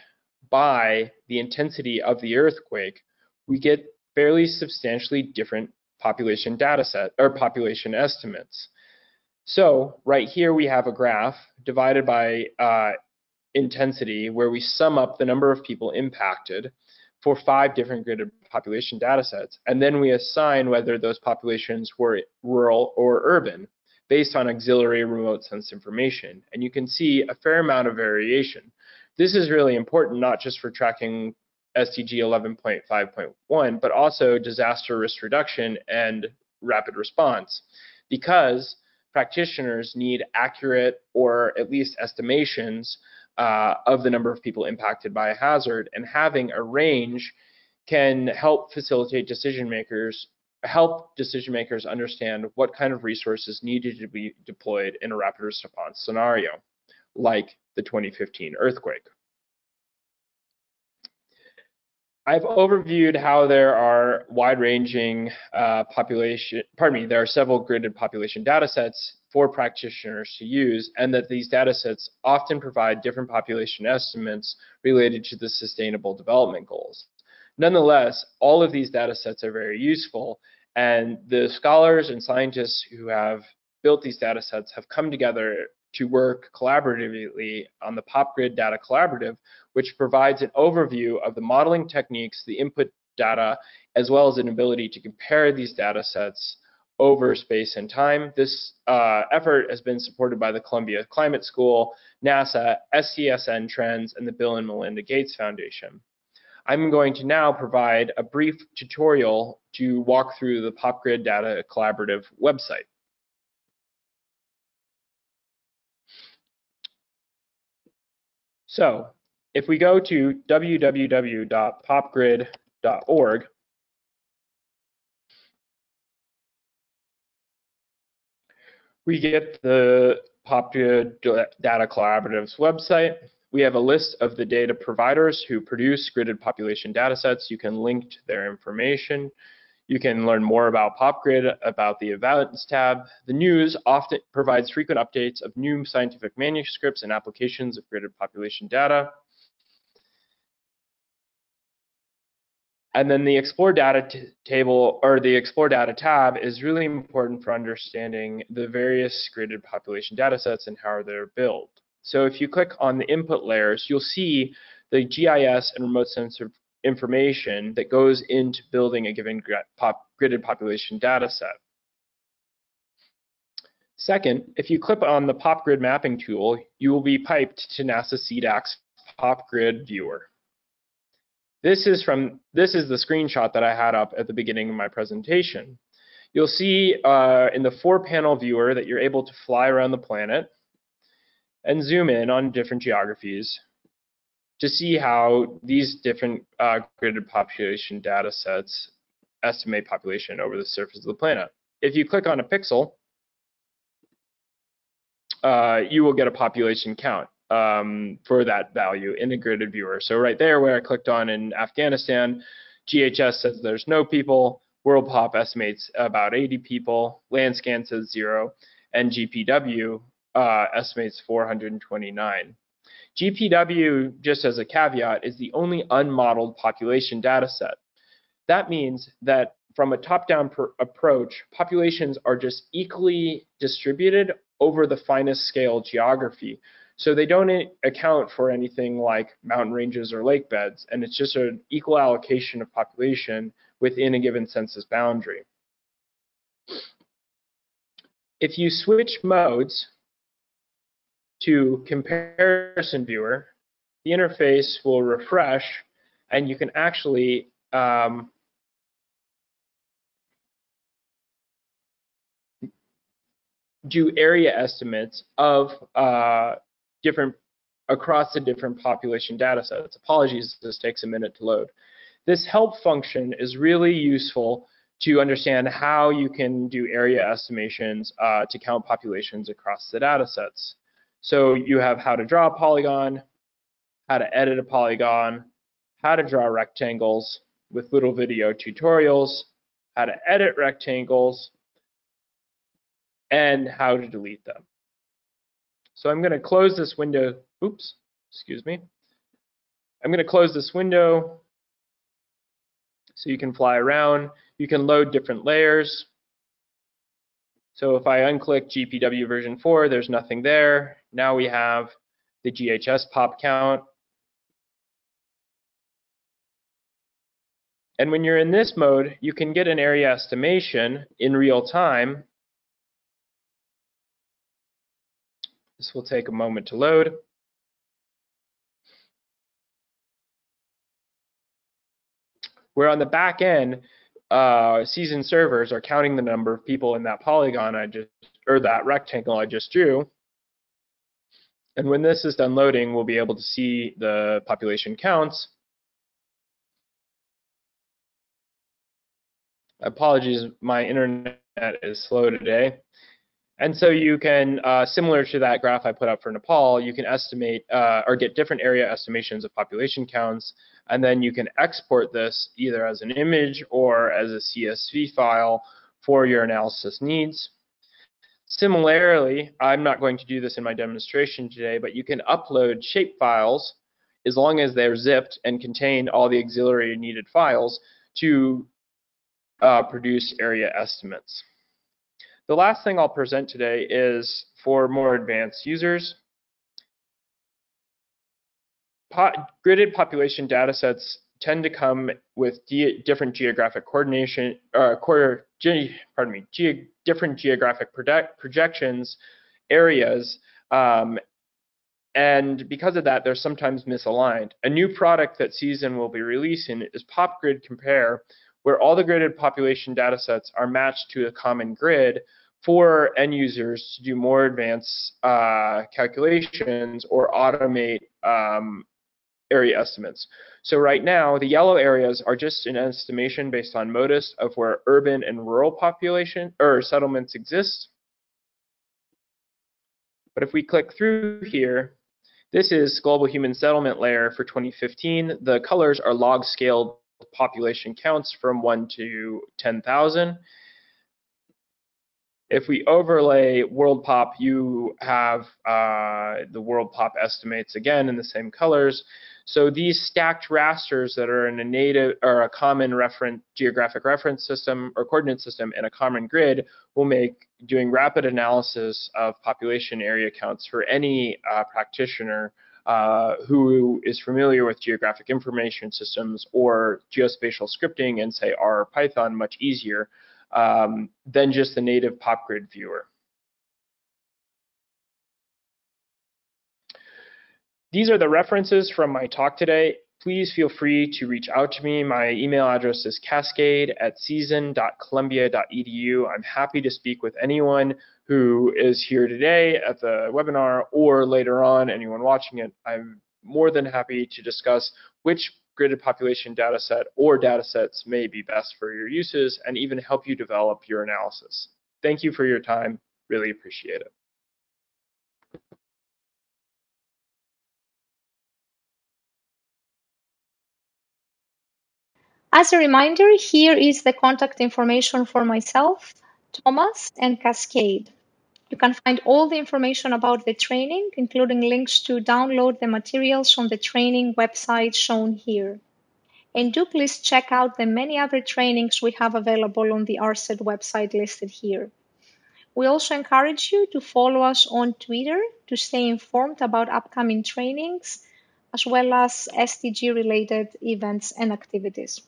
C: by the intensity of the earthquake, we get fairly substantially different population data set or population estimates. So right here we have a graph divided by uh, intensity where we sum up the number of people impacted for five different gridded population data sets. And then we assign whether those populations were rural or urban based on auxiliary remote sense information. And you can see a fair amount of variation. This is really important, not just for tracking SDG 11.5.1, but also disaster risk reduction and rapid response, because practitioners need accurate or at least estimations uh, of the number of people impacted by a hazard, and having a range can help facilitate decision makers help decision makers understand what kind of resources needed to be deployed in a rapid response scenario, like the 2015 earthquake. I've overviewed how there are wide-ranging uh, population, pardon me, there are several gridded population data sets for practitioners to use, and that these data sets often provide different population estimates related to the sustainable development goals. Nonetheless, all of these data sets are very useful, and the scholars and scientists who have built these data sets have come together to work collaboratively on the PopGrid Data Collaborative, which provides an overview of the modeling techniques, the input data, as well as an ability to compare these data sets over space and time. This uh, effort has been supported by the Columbia Climate School, NASA, SDSN Trends, and the Bill and Melinda Gates Foundation. I'm going to now provide a brief tutorial to walk through the PopGrid Data Collaborative website. So if we go to www.popgrid.org, we get the PopGrid Data Collaborative's website. We have a list of the data providers who produce gridded population datasets. You can link to their information. You can learn more about PopGrid, about the Events tab. The news often provides frequent updates of new scientific manuscripts and applications of gridded population data. And then the Explore Data table or the Explore Data tab is really important for understanding the various gridded population data sets and how they're built. So if you click on the input layers, you'll see the GIS and remote sensor information that goes into building a given gridded population data set. Second, if you click on the PopGrid mapping tool, you will be piped to NASA SEDAC's PopGrid viewer. This is from this is the screenshot that I had up at the beginning of my presentation. You'll see uh, in the four panel viewer that you're able to fly around the planet and zoom in on different geographies to see how these different uh, gridded population data sets estimate population over the surface of the planet. If you click on a pixel, uh, you will get a population count um, for that value integrated viewer. So right there where I clicked on in Afghanistan, GHS says there's no people, WorldPop estimates about 80 people, Landscan says zero, and GPW uh, estimates 429. GPW, just as a caveat, is the only unmodeled population data set. That means that from a top-down approach, populations are just equally distributed over the finest scale geography. So they don't account for anything like mountain ranges or lake beds, and it's just an equal allocation of population within a given census boundary. If you switch modes, to comparison viewer, the interface will refresh and you can actually um, do area estimates of uh, different across the different population data sets. Apologies, this takes a minute to load. This help function is really useful to understand how you can do area estimations uh, to count populations across the data sets. So you have how to draw a polygon, how to edit a polygon, how to draw rectangles with little video tutorials, how to edit rectangles, and how to delete them. So I'm going to close this window. Oops, excuse me. I'm going to close this window so you can fly around. You can load different layers. So if I unclick GPW version 4, there's nothing there. Now we have the GHS pop count. And when you're in this mode, you can get an area estimation in real time. This will take a moment to load. Where on the back end, uh, CIESIN servers are counting the number of people in that polygon I just, or that rectangle I just drew. And when this is done loading, we'll be able to see the population counts. Apologies, my internet is slow today. And so you can, uh, similar to that graph I put up for Nepal, you can estimate uh, or get different area estimations of population counts, and then you can export this either as an image or as a CSV file for your analysis needs. Similarly, I'm not going to do this in my demonstration today, but you can upload shape files as long as they're zipped and contain all the auxiliary needed files to uh, produce area estimates. The last thing I'll present today is for more advanced users. Po gridded population data sets tend to come with different geographic coordination, uh, quarter, ge pardon me, ge different geographic projections, areas, um, and because of that, they're sometimes misaligned. A new product that CIESIN will be releasing is PopGrid Compare, where all the gridded population data sets are matched to a common grid for end users to do more advanced uh, calculations or automate um, area estimates. So right now, the yellow areas are just an estimation based on MODIS of where urban and rural population or settlements exist. But if we click through here, this is Global Human Settlement Layer for 2015. The colors are log scaled population counts from 1 to 10,000. If we overlay world pop, you have uh, the world pop estimates again in the same colors. So these stacked rasters that are in a native or a common reference geographic reference system or coordinate system and a common grid will make doing rapid analysis of population area counts for any uh, practitioner uh, who is familiar with geographic information systems or geospatial scripting and say R or Python much easier um, than just the native PopGrid viewer. These are the references from my talk today. Please feel free to reach out to me. My email address is cascade at ciesin.columbia.edu. I'm happy to speak with anyone who is here today at the webinar or later on, anyone watching it. I'm more than happy to discuss which gridded population data set or data sets may be best for your uses and even help you develop your analysis. Thank you for your time. Really appreciate it.
A: As a reminder, here is the contact information for myself, Thomas, and Cascade. You can find all the information about the training, including links to download the materials from the training website shown here. And do please check out the many other trainings we have available on the ARSET website listed here. We also encourage you to follow us on Twitter to stay informed about upcoming trainings, as well as SDG related events and activities.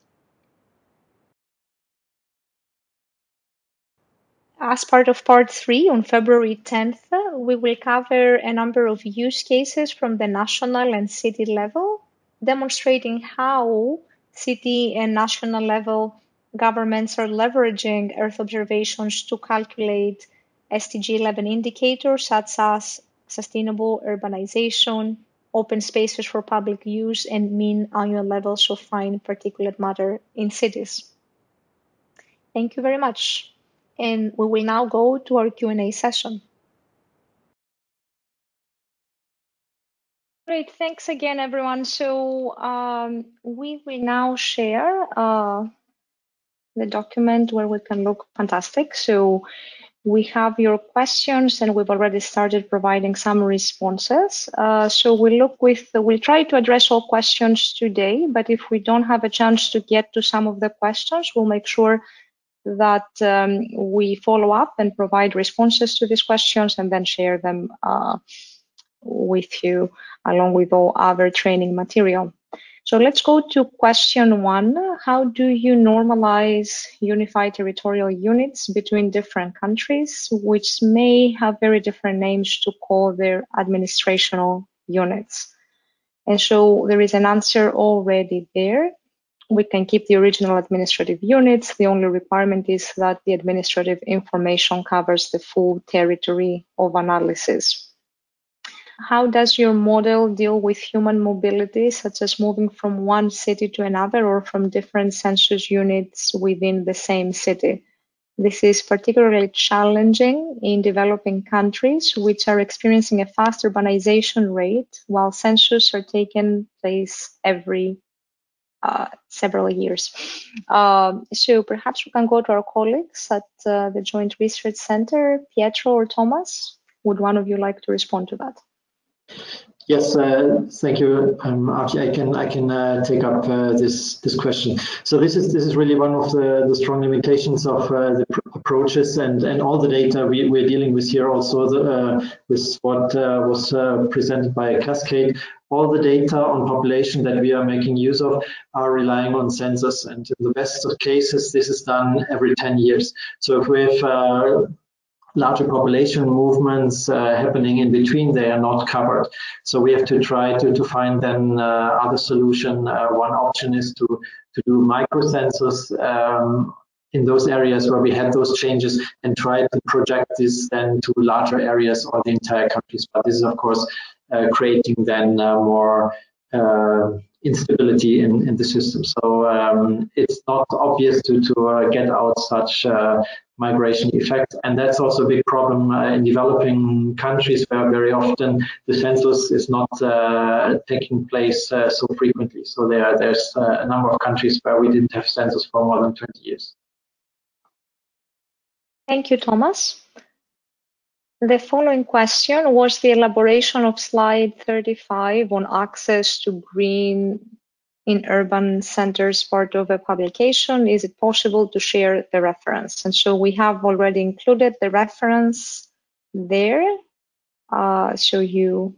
A: As part of part three, on February 10th, we will cover a number of use cases from the national and city level, demonstrating how city and national level governments are leveraging Earth observations to calculate SDG 11 indicators such as sustainable urbanization, open spaces for public use, and mean annual levels of fine particulate matter in cities. Thank you very much and we will now go to our Q&A session. Great, thanks again, everyone. So um, we will now share uh, the document where we can look fantastic. So we have your questions and we've already started providing some responses. Uh, so we'll look with, we'll try to address all questions today, but if we don't have a chance to get to some of the questions, we'll make sure that um, we follow up and provide responses to these questions and then share them uh, with you along with all other training material. So let's go to question one. How do you normalize unified territorial units between different countries, which may have very different names to call their administrational units? And so there is an answer already there we can keep the original administrative units. The only requirement is that the administrative information covers the full territory of analysis. How does your model deal with human mobility, such as moving from one city to another or from different census units within the same city? This is particularly challenging in developing countries, which are experiencing a fast urbanization rate, while census are taking place every uh, several years. Um, so perhaps we can go to our colleagues at uh, the Joint Research Center, Pietro or Thomas. Would one of you like to respond to that?
B: Yes, uh, thank you, um, Archie. I can I can uh, take up uh, this this question. So this is this is really one of the, the strong limitations of uh, the approaches and and all the data we, we're dealing with here. Also, the, uh, with what uh, was presented by Cascade, all the data on population that we are making use of are relying on census, and in the best of cases, this is done every 10 years. So if we have larger population movements uh, happening in between, they are not covered. So we have to try to, to find then uh, other solution. Uh, one option is to, to do micro census um, in those areas where we had those changes and try to project this then to larger areas or the entire countries. But this is of course uh, creating then uh, more uh, instability in, in the system. So um, it's not obvious to, to get out such migration effect. And that's also a big problem uh, in developing countries where very often the census is not uh, taking place uh, so frequently. So there, there's uh, a number of countries where we didn't have census for more than 20 years.
A: Thank you, Thomas. The following question was the elaboration of slide 35 on access to green in urban centers part of a publication. Is it possible to share the reference? And so we have already included the reference there. Uh, so you,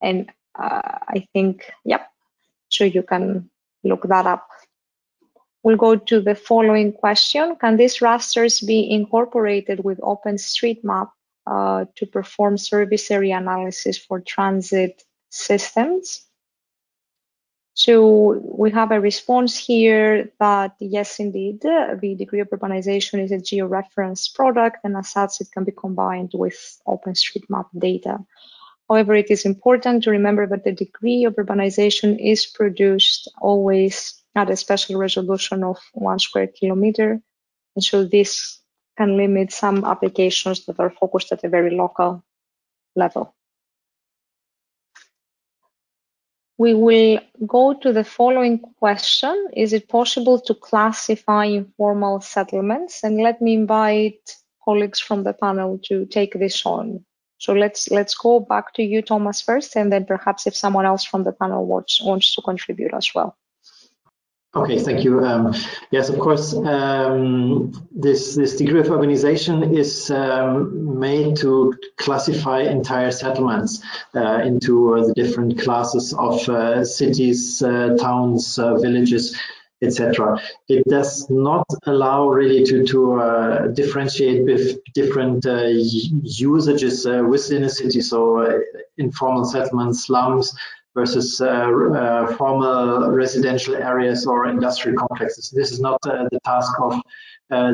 A: and uh, I think, yep, so you can look that up. We'll go to the following question. Can these rasters be incorporated with OpenStreetMap uh, to perform service area analysis for transit systems. So we have a response here that yes, indeed, the degree of urbanization is a georeference product and as such it can be combined with OpenStreetMap data. However, it is important to remember that the degree of urbanization is produced always at a spatial resolution of one square kilometer. And so this can limit some applications that are focused at a very local level. We will go to the following question. Is it possible to classify informal settlements? And let me invite colleagues from the panel to take this on. So let's let's go back to you, Thomas, first, and then perhaps if someone else from the panel wants, wants to contribute as well.
B: Okay, thank you. Um, yes, of course, um, this, this degree of urbanization is um, made to classify entire settlements uh, into uh, the different classes of uh, cities, uh, towns, uh, villages, etc. It does not allow really to, to uh, differentiate with different usages within a city, so informal settlements, slums, versus uh, uh, formal residential areas or industrial complexes. This is not uh, the task of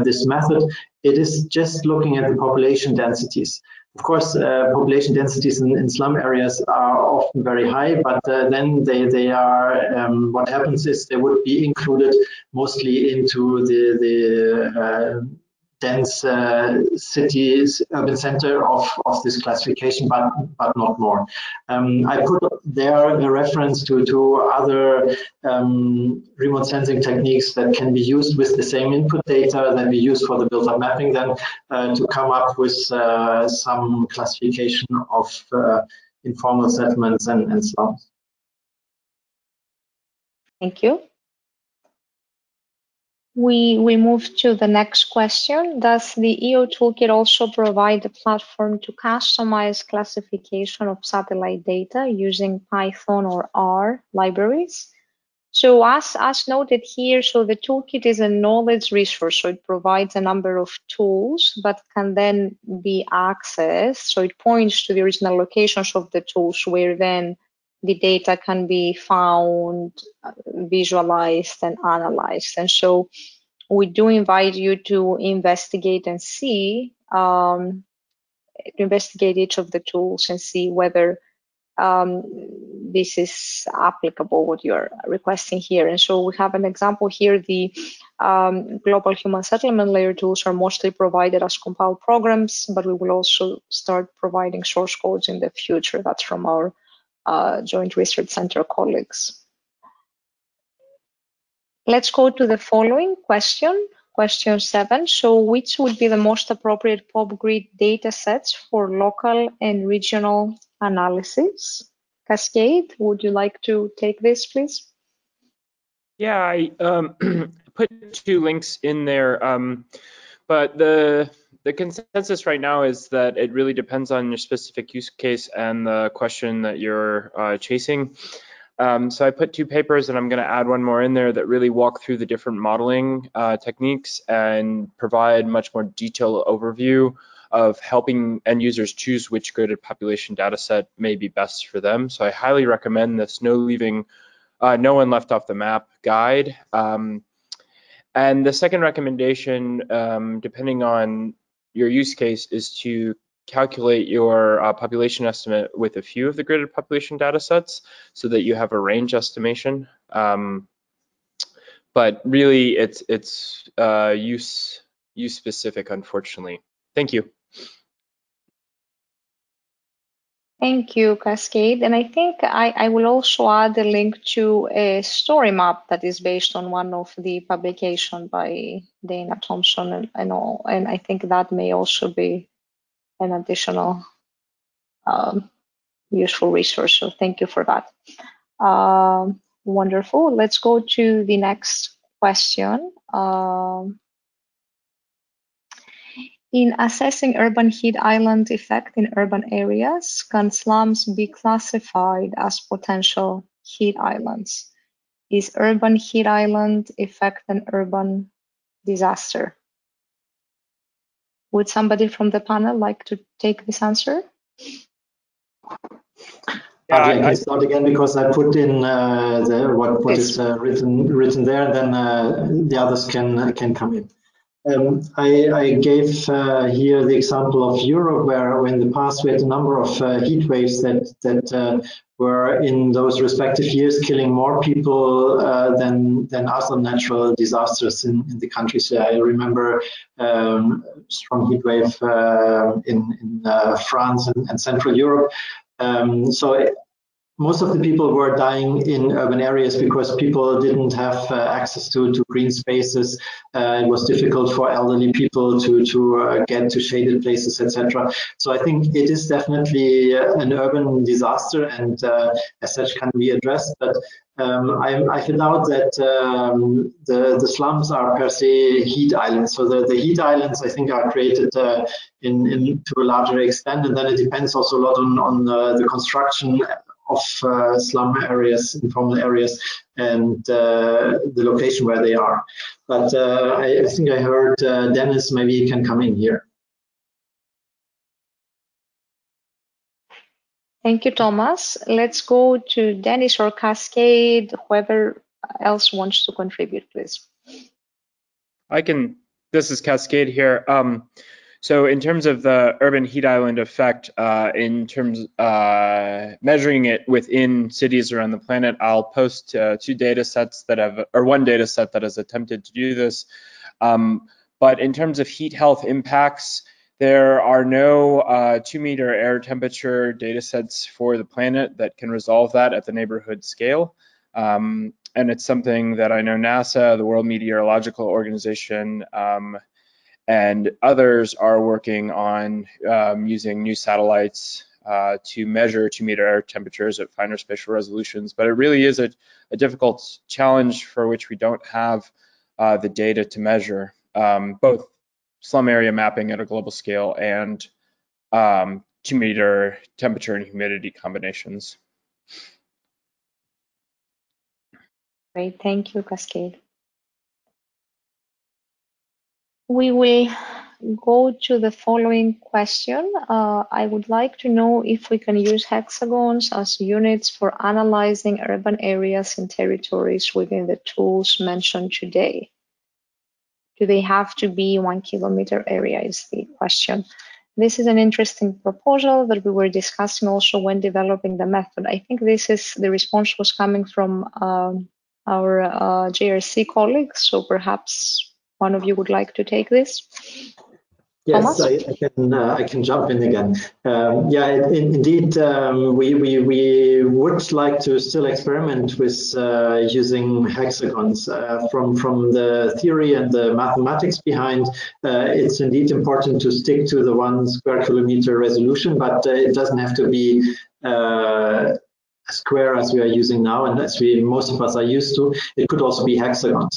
B: this method. It is just looking at the population densities. Of course, uh, population densities in, in, slum areas are often very high, but uh, then they, they are, um, what happens is they would be included mostly into the, the dense uh, cities, urban center of, of this classification, but, but not more. Um, I put there a reference to, to other um, remote sensing techniques that can be used with the same input data that we use for the built-up mapping then uh, to come up with uh, some classification of uh, informal settlements and, and slums.
A: Thank you. We, we move to the next question. Does the EO toolkit also provide a platform to customize classification of satellite data using Python or R libraries? So as, as noted here, so the toolkit is a knowledge resource, so it provides a number of tools but can then be accessed. So it points to the original locations of the tools where then the data can be found, visualized, and analyzed. And so we do invite you to investigate and see, um, investigate each of the tools and see whether um, this is applicable, what you're requesting here. And so we have an example here. The um, global human settlement layer tools are mostly provided as compiled programs, but we will also start providing source codes in the future. That's from our uh, Joint Research Center colleagues. Let's go to the following question, question seven. So which would be the most appropriate POPGrid data sets for local and regional analysis? Cascade, would you like to take this, please?
C: Yeah, I um, put two links in there, um, but the the consensus right now is that it really depends on your specific use case and the question that you're uh, chasing. Um, so I put two papers and I'm going to add one more in there that really walk through the different modeling uh, techniques and provide much more detailed overview of helping end users choose which gridded population data set may be best for them. So I highly recommend this no leaving, uh, no one left off the map guide. Um, and the second recommendation, um, depending on your use case, is to calculate your uh, population estimate with a few of the gridded population data sets so that you have a range estimation. Um, but really, it's it's uh, use use specific, unfortunately. Thank you.
A: Thank you, Cascade. And I think I, I will also add a link to a story map that is based on one of the publication by Dana Thomson and, and all. And I think that may also be an additional um, useful resource. So thank you for that. Um, wonderful. Let's go to the next question. Um, in assessing urban heat island effect in urban areas, can slums be classified as potential heat islands? Is urban heat island effect an urban disaster? Would somebody from the panel like to take this answer?
B: Yeah, I, I can start again because I put in uh, the, what, what is uh, written written there, and then uh, the others can can come in. Um, I, I, gave uh, here the example of Europe, where in the past we had a number of uh, heat waves that that uh, were in those respective years killing more people uh, than than other natural disasters in, in the countries. I remember um, strong heat wave uh, in, in uh, France and, and, Central Europe. Um, so most of the people were dying in urban areas because people didn't have uh, access to, to green spaces. Uh, it was difficult for elderly people to, to uh, get to shaded places, etc. So I think it is definitely uh, an urban disaster and uh, as such can be addressed. But um, I, I doubt that um, the, the slums are per se heat islands. So the, the heat islands, I think, are created uh, in, in to a larger extent. And then it depends also a lot on, on the construction of uh, slum areas, informal areas, and uh, the location where they are. But uh, I, I, think I heard uh, Dennis, maybe you can come in here.
A: Thank you, Thomas. Let's go to Dennis or Cascade, whoever else wants to contribute, please.
C: I can, this is Cascade here. Um, so in terms of the urban heat island effect, uh, in terms uh, measuring it within cities around the planet, I'll post uh, two data sets that have, or one data set that has attempted to do this. Um, but in terms of heat health impacts, there are no uh, two meter air temperature data sets for the planet that can resolve that at the neighborhood scale. Um, and it's something that I know NASA, the World Meteorological Organization, um, and others are working on um, using new satellites uh, to measure two meter air temperatures at finer spatial resolutions. But it really is a, a difficult challenge for which we don't have uh, the data to measure um, both slum area mapping at a global scale and um, two meter temperature and humidity combinations.
A: Great, thank you, Cascade. We will go to the following question. Uh, I would like to know if we can use hexagons as units for analyzing urban areas and territories within the tools mentioned today. Do they have to be one kilometer area is the question. This is an interesting proposal that we were discussing also when developing the method. I think this is the response was coming from um, our uh, JRC colleagues, so perhaps one of you would like to take this?
B: Yes, I, I, can. Uh, I can jump in again. Um, yeah, in, indeed, um, we, we we would like to still experiment with uh, using hexagons. Uh, from from the theory and the mathematics behind, uh, it's indeed important to stick to the one square kilometer resolution, but uh, it doesn't have to be uh, square as we are using now and as we most of us are used to. It could also be hexagons.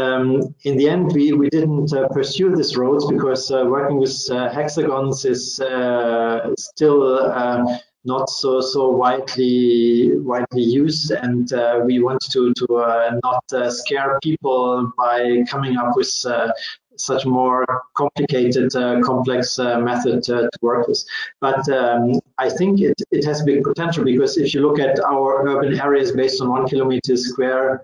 B: Um, in the end, we, we didn't uh, pursue this roads because uh, working with uh, hexagons is uh, still uh, not so so widely widely used, and uh, we want to to not scare people by coming up with such more complicated, uh, complex uh, method uh, to work with. But um, I think it, it has big potential because if you look at our urban areas based on one kilometer square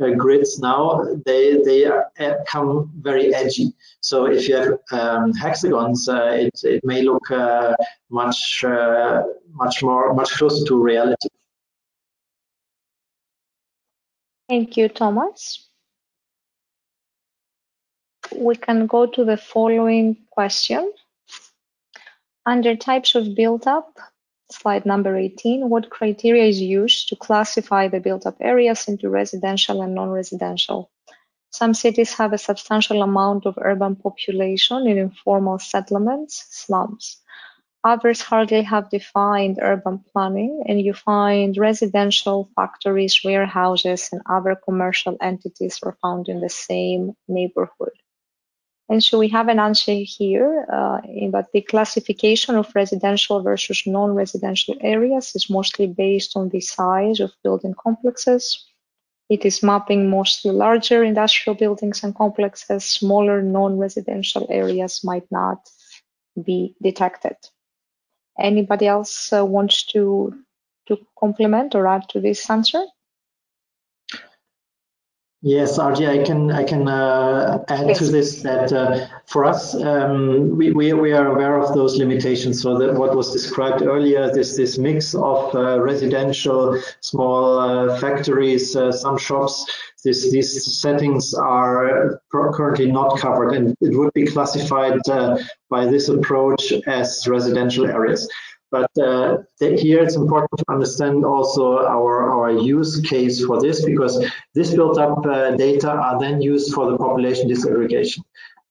B: uh, grids now, they they uh, come very edgy. So if you have um, hexagons, uh, it it may look much much more much closer to reality.
A: Thank you, Thomas we can go to the following question. Under types of built-up, slide number 18, what criteria is used to classify the built-up areas into residential and non-residential? Some cities have a substantial amount of urban population in informal settlements, slums. Others hardly have defined urban planning, and you find residential factories, warehouses, and other commercial entities are found in the same neighborhood. And so we have an answer here uh, in that the classification of residential versus non-residential areas is mostly based on the size of building complexes. It is mapping mostly larger industrial buildings and complexes. Smaller non-residential areas might not be detected. Anybody else uh, wants to to complement or add to this answer?
B: Yes, RJ, I can I can uh, add yes. to this that uh, for us um, we, we we are aware of those limitations. So that what was described earlier, this this mix of uh, residential, small uh, factories, uh, some shops. This these settings are currently not covered, and it would be classified uh, by this approach as residential areas. But uh, here it's important to understand also our, our use case for this because this built up uh, data are then used for the population disaggregation.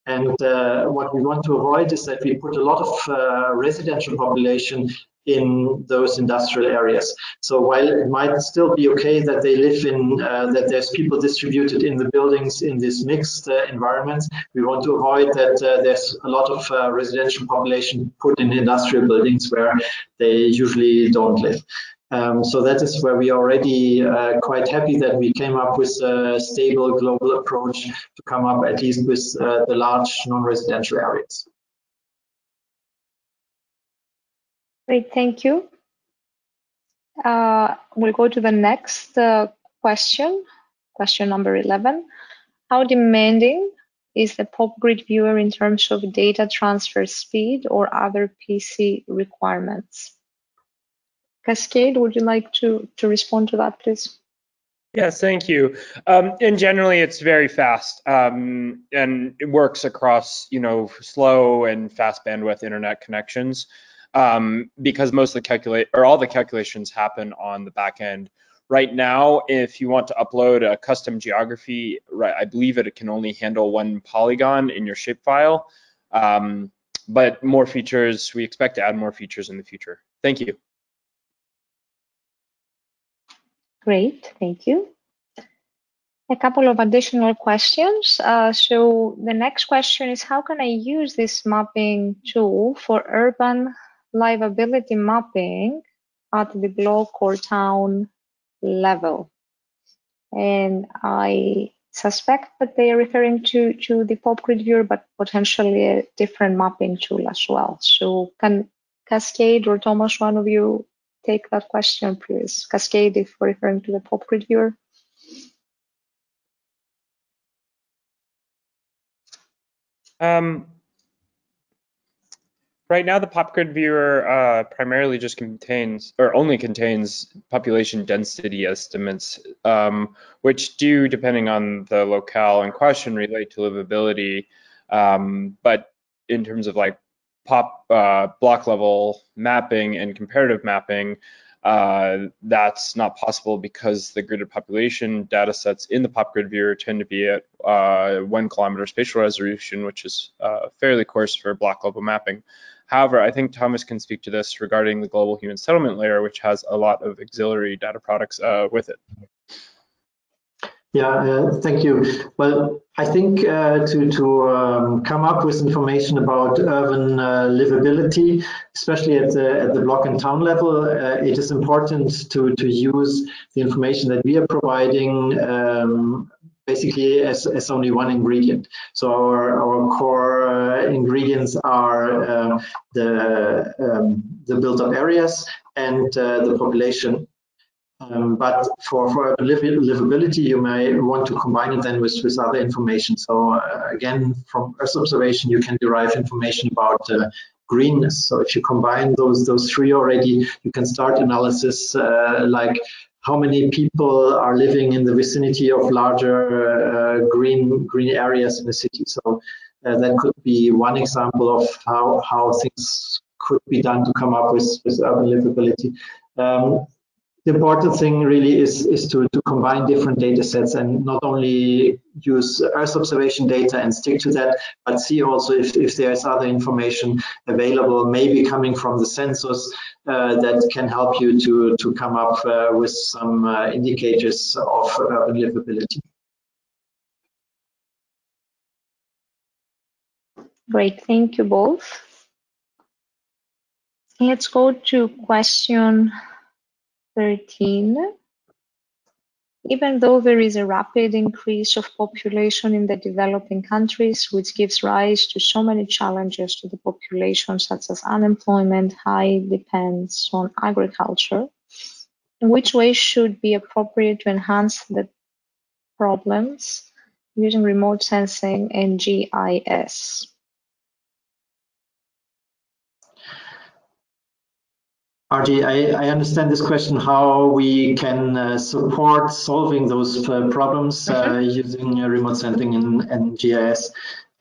B: And uh, what we want to avoid is that we put a lot of uh, residential population in those industrial areas. So while it might still be okay that they live in, uh, that there's people distributed in the buildings in this mixed uh, environments, we want to avoid that uh, there's a lot of uh, residential population put in industrial buildings where they usually don't live. Um, so that is where we are already uh, quite happy that we came up with a stable global approach to come up at least with uh, the large non-residential areas.
A: Great, thank you. Uh, we'll go to the next uh, question, question number 11. How demanding is the PopGrid viewer in terms of data transfer speed or other PC requirements? Cascade, would you like to, to respond to that, please?
C: Yes, thank you. Um, and generally, it's very fast, um, and it works across, you know, slow and fast bandwidth internet connections um, because most of the calculate or all the calculations happen on the back end. Right now, if you want to upload a custom geography, right, I believe it can only handle one polygon in your shapefile. Um, but more features, we expect to add more features in the future. Thank you.
A: Great, thank you. A couple of additional questions. Uh, so the next question is, how can I use this mapping tool for urban livability mapping at the block or town level. And I suspect that they are referring to, to the PopGrid viewer, but potentially a different mapping tool as well. So can Cascade or Thomas, one of you take that question, please? Cascade, if we're referring to the PopGrid viewer.
C: Um, Right now, the PopGrid viewer uh, primarily just contains, or only contains, population density estimates, um, which do, depending on the locale in question, relate to livability. Um, but in terms of like pop uh, block level mapping and comparative mapping, uh, that's not possible because the gridded population data sets in the PopGrid viewer tend to be at uh, one kilometer spatial resolution, which is uh, fairly coarse for block level mapping. However, I think Thomas can speak to this regarding the global human settlement layer, which has a lot of auxiliary data products uh, with it.
B: Yeah, uh, thank you. Well, I think uh, to, to um, come up with information about urban uh, livability, especially at the, at the block and town level, uh, it is important to, to use the information that we are providing um, basically as, as only one ingredient. So our, our core ingredients are uh, the, um, the built up areas and the population um, but for, for livability, you may want to combine it then with, with other information. So uh, again, from Earth observation, you can derive information about uh, greenness. So if you combine those those three already, you can start analysis uh, like how many people are living in the vicinity of larger uh, green green areas in the city. So uh, that could be one example of how how things could be done to come up with, with urban livability. Um, the important thing really is, is to, to combine different data sets and not only use Earth observation data and stick to that, but see also if, if there's other information available, maybe coming from the census uh, that can help you to, to come up uh, with some uh, indicators of urban livability.
A: Great, thank you both. Let's go to question 13. Even though there is a rapid increase of population in the developing countries, which gives rise to so many challenges to the population, such as unemployment, high depends on agriculture, which ways should be appropriate to enhance the problems using remote sensing and GIS?
B: RG, I, I, understand this question, how we can uh, support solving those uh, problems uh, mm-hmm. using remote sensing and, and, GIS.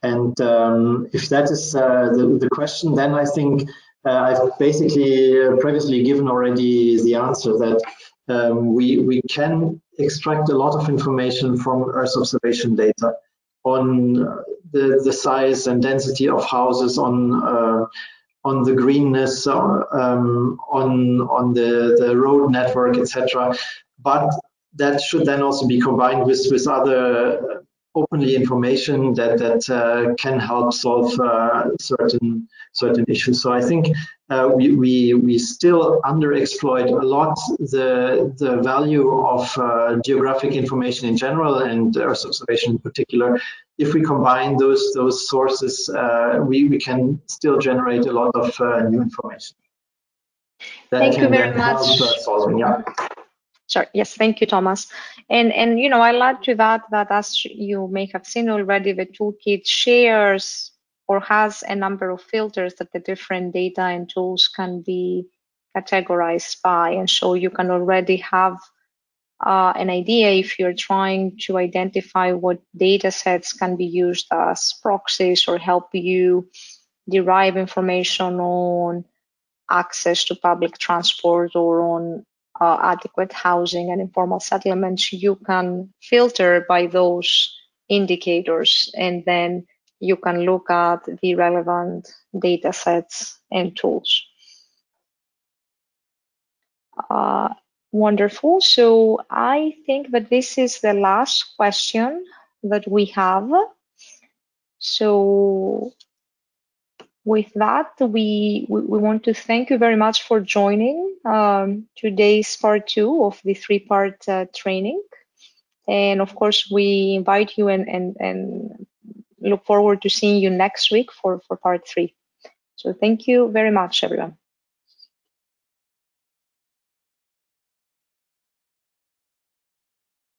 B: And um, if that is uh, the, the, question, then I think uh, I've basically uh, previously given already the answer that um, we, we can extract a lot of information from Earth observation data on the, the size and density of houses, on on the greenness, um, on on the the road network, etc. But that should then also be combined with with other openly information that that uh, can help solve uh, certain certain issues. So I think uh, we, we we still underexploit a lot the the value of uh, geographic information in general and Earth observation in particular. If we combine those those sources, uh, we we can still generate a lot of uh, new information.
A: That Thank you very much. Solving, yeah. Sorry. Yes, thank you, Thomas. And and you know, I'll add to that that as you may have seen already, the toolkit shares or has a number of filters that the different data and tools can be categorized by. And so you can already have uh, an idea if you're trying to identify what data sets can be used as proxies or help you derive information on access to public transport or on uh, adequate housing and informal settlements, you can filter by those indicators and then you can look at the relevant data sets and tools. Uh, wonderful. So I think that this is the last question that we have. So with that, we, we, want to thank you very much for joining um, today's part two of the three-part uh, training. And of course, we invite you and, and, and look forward to seeing you next week for, for part three. So thank you very much, everyone.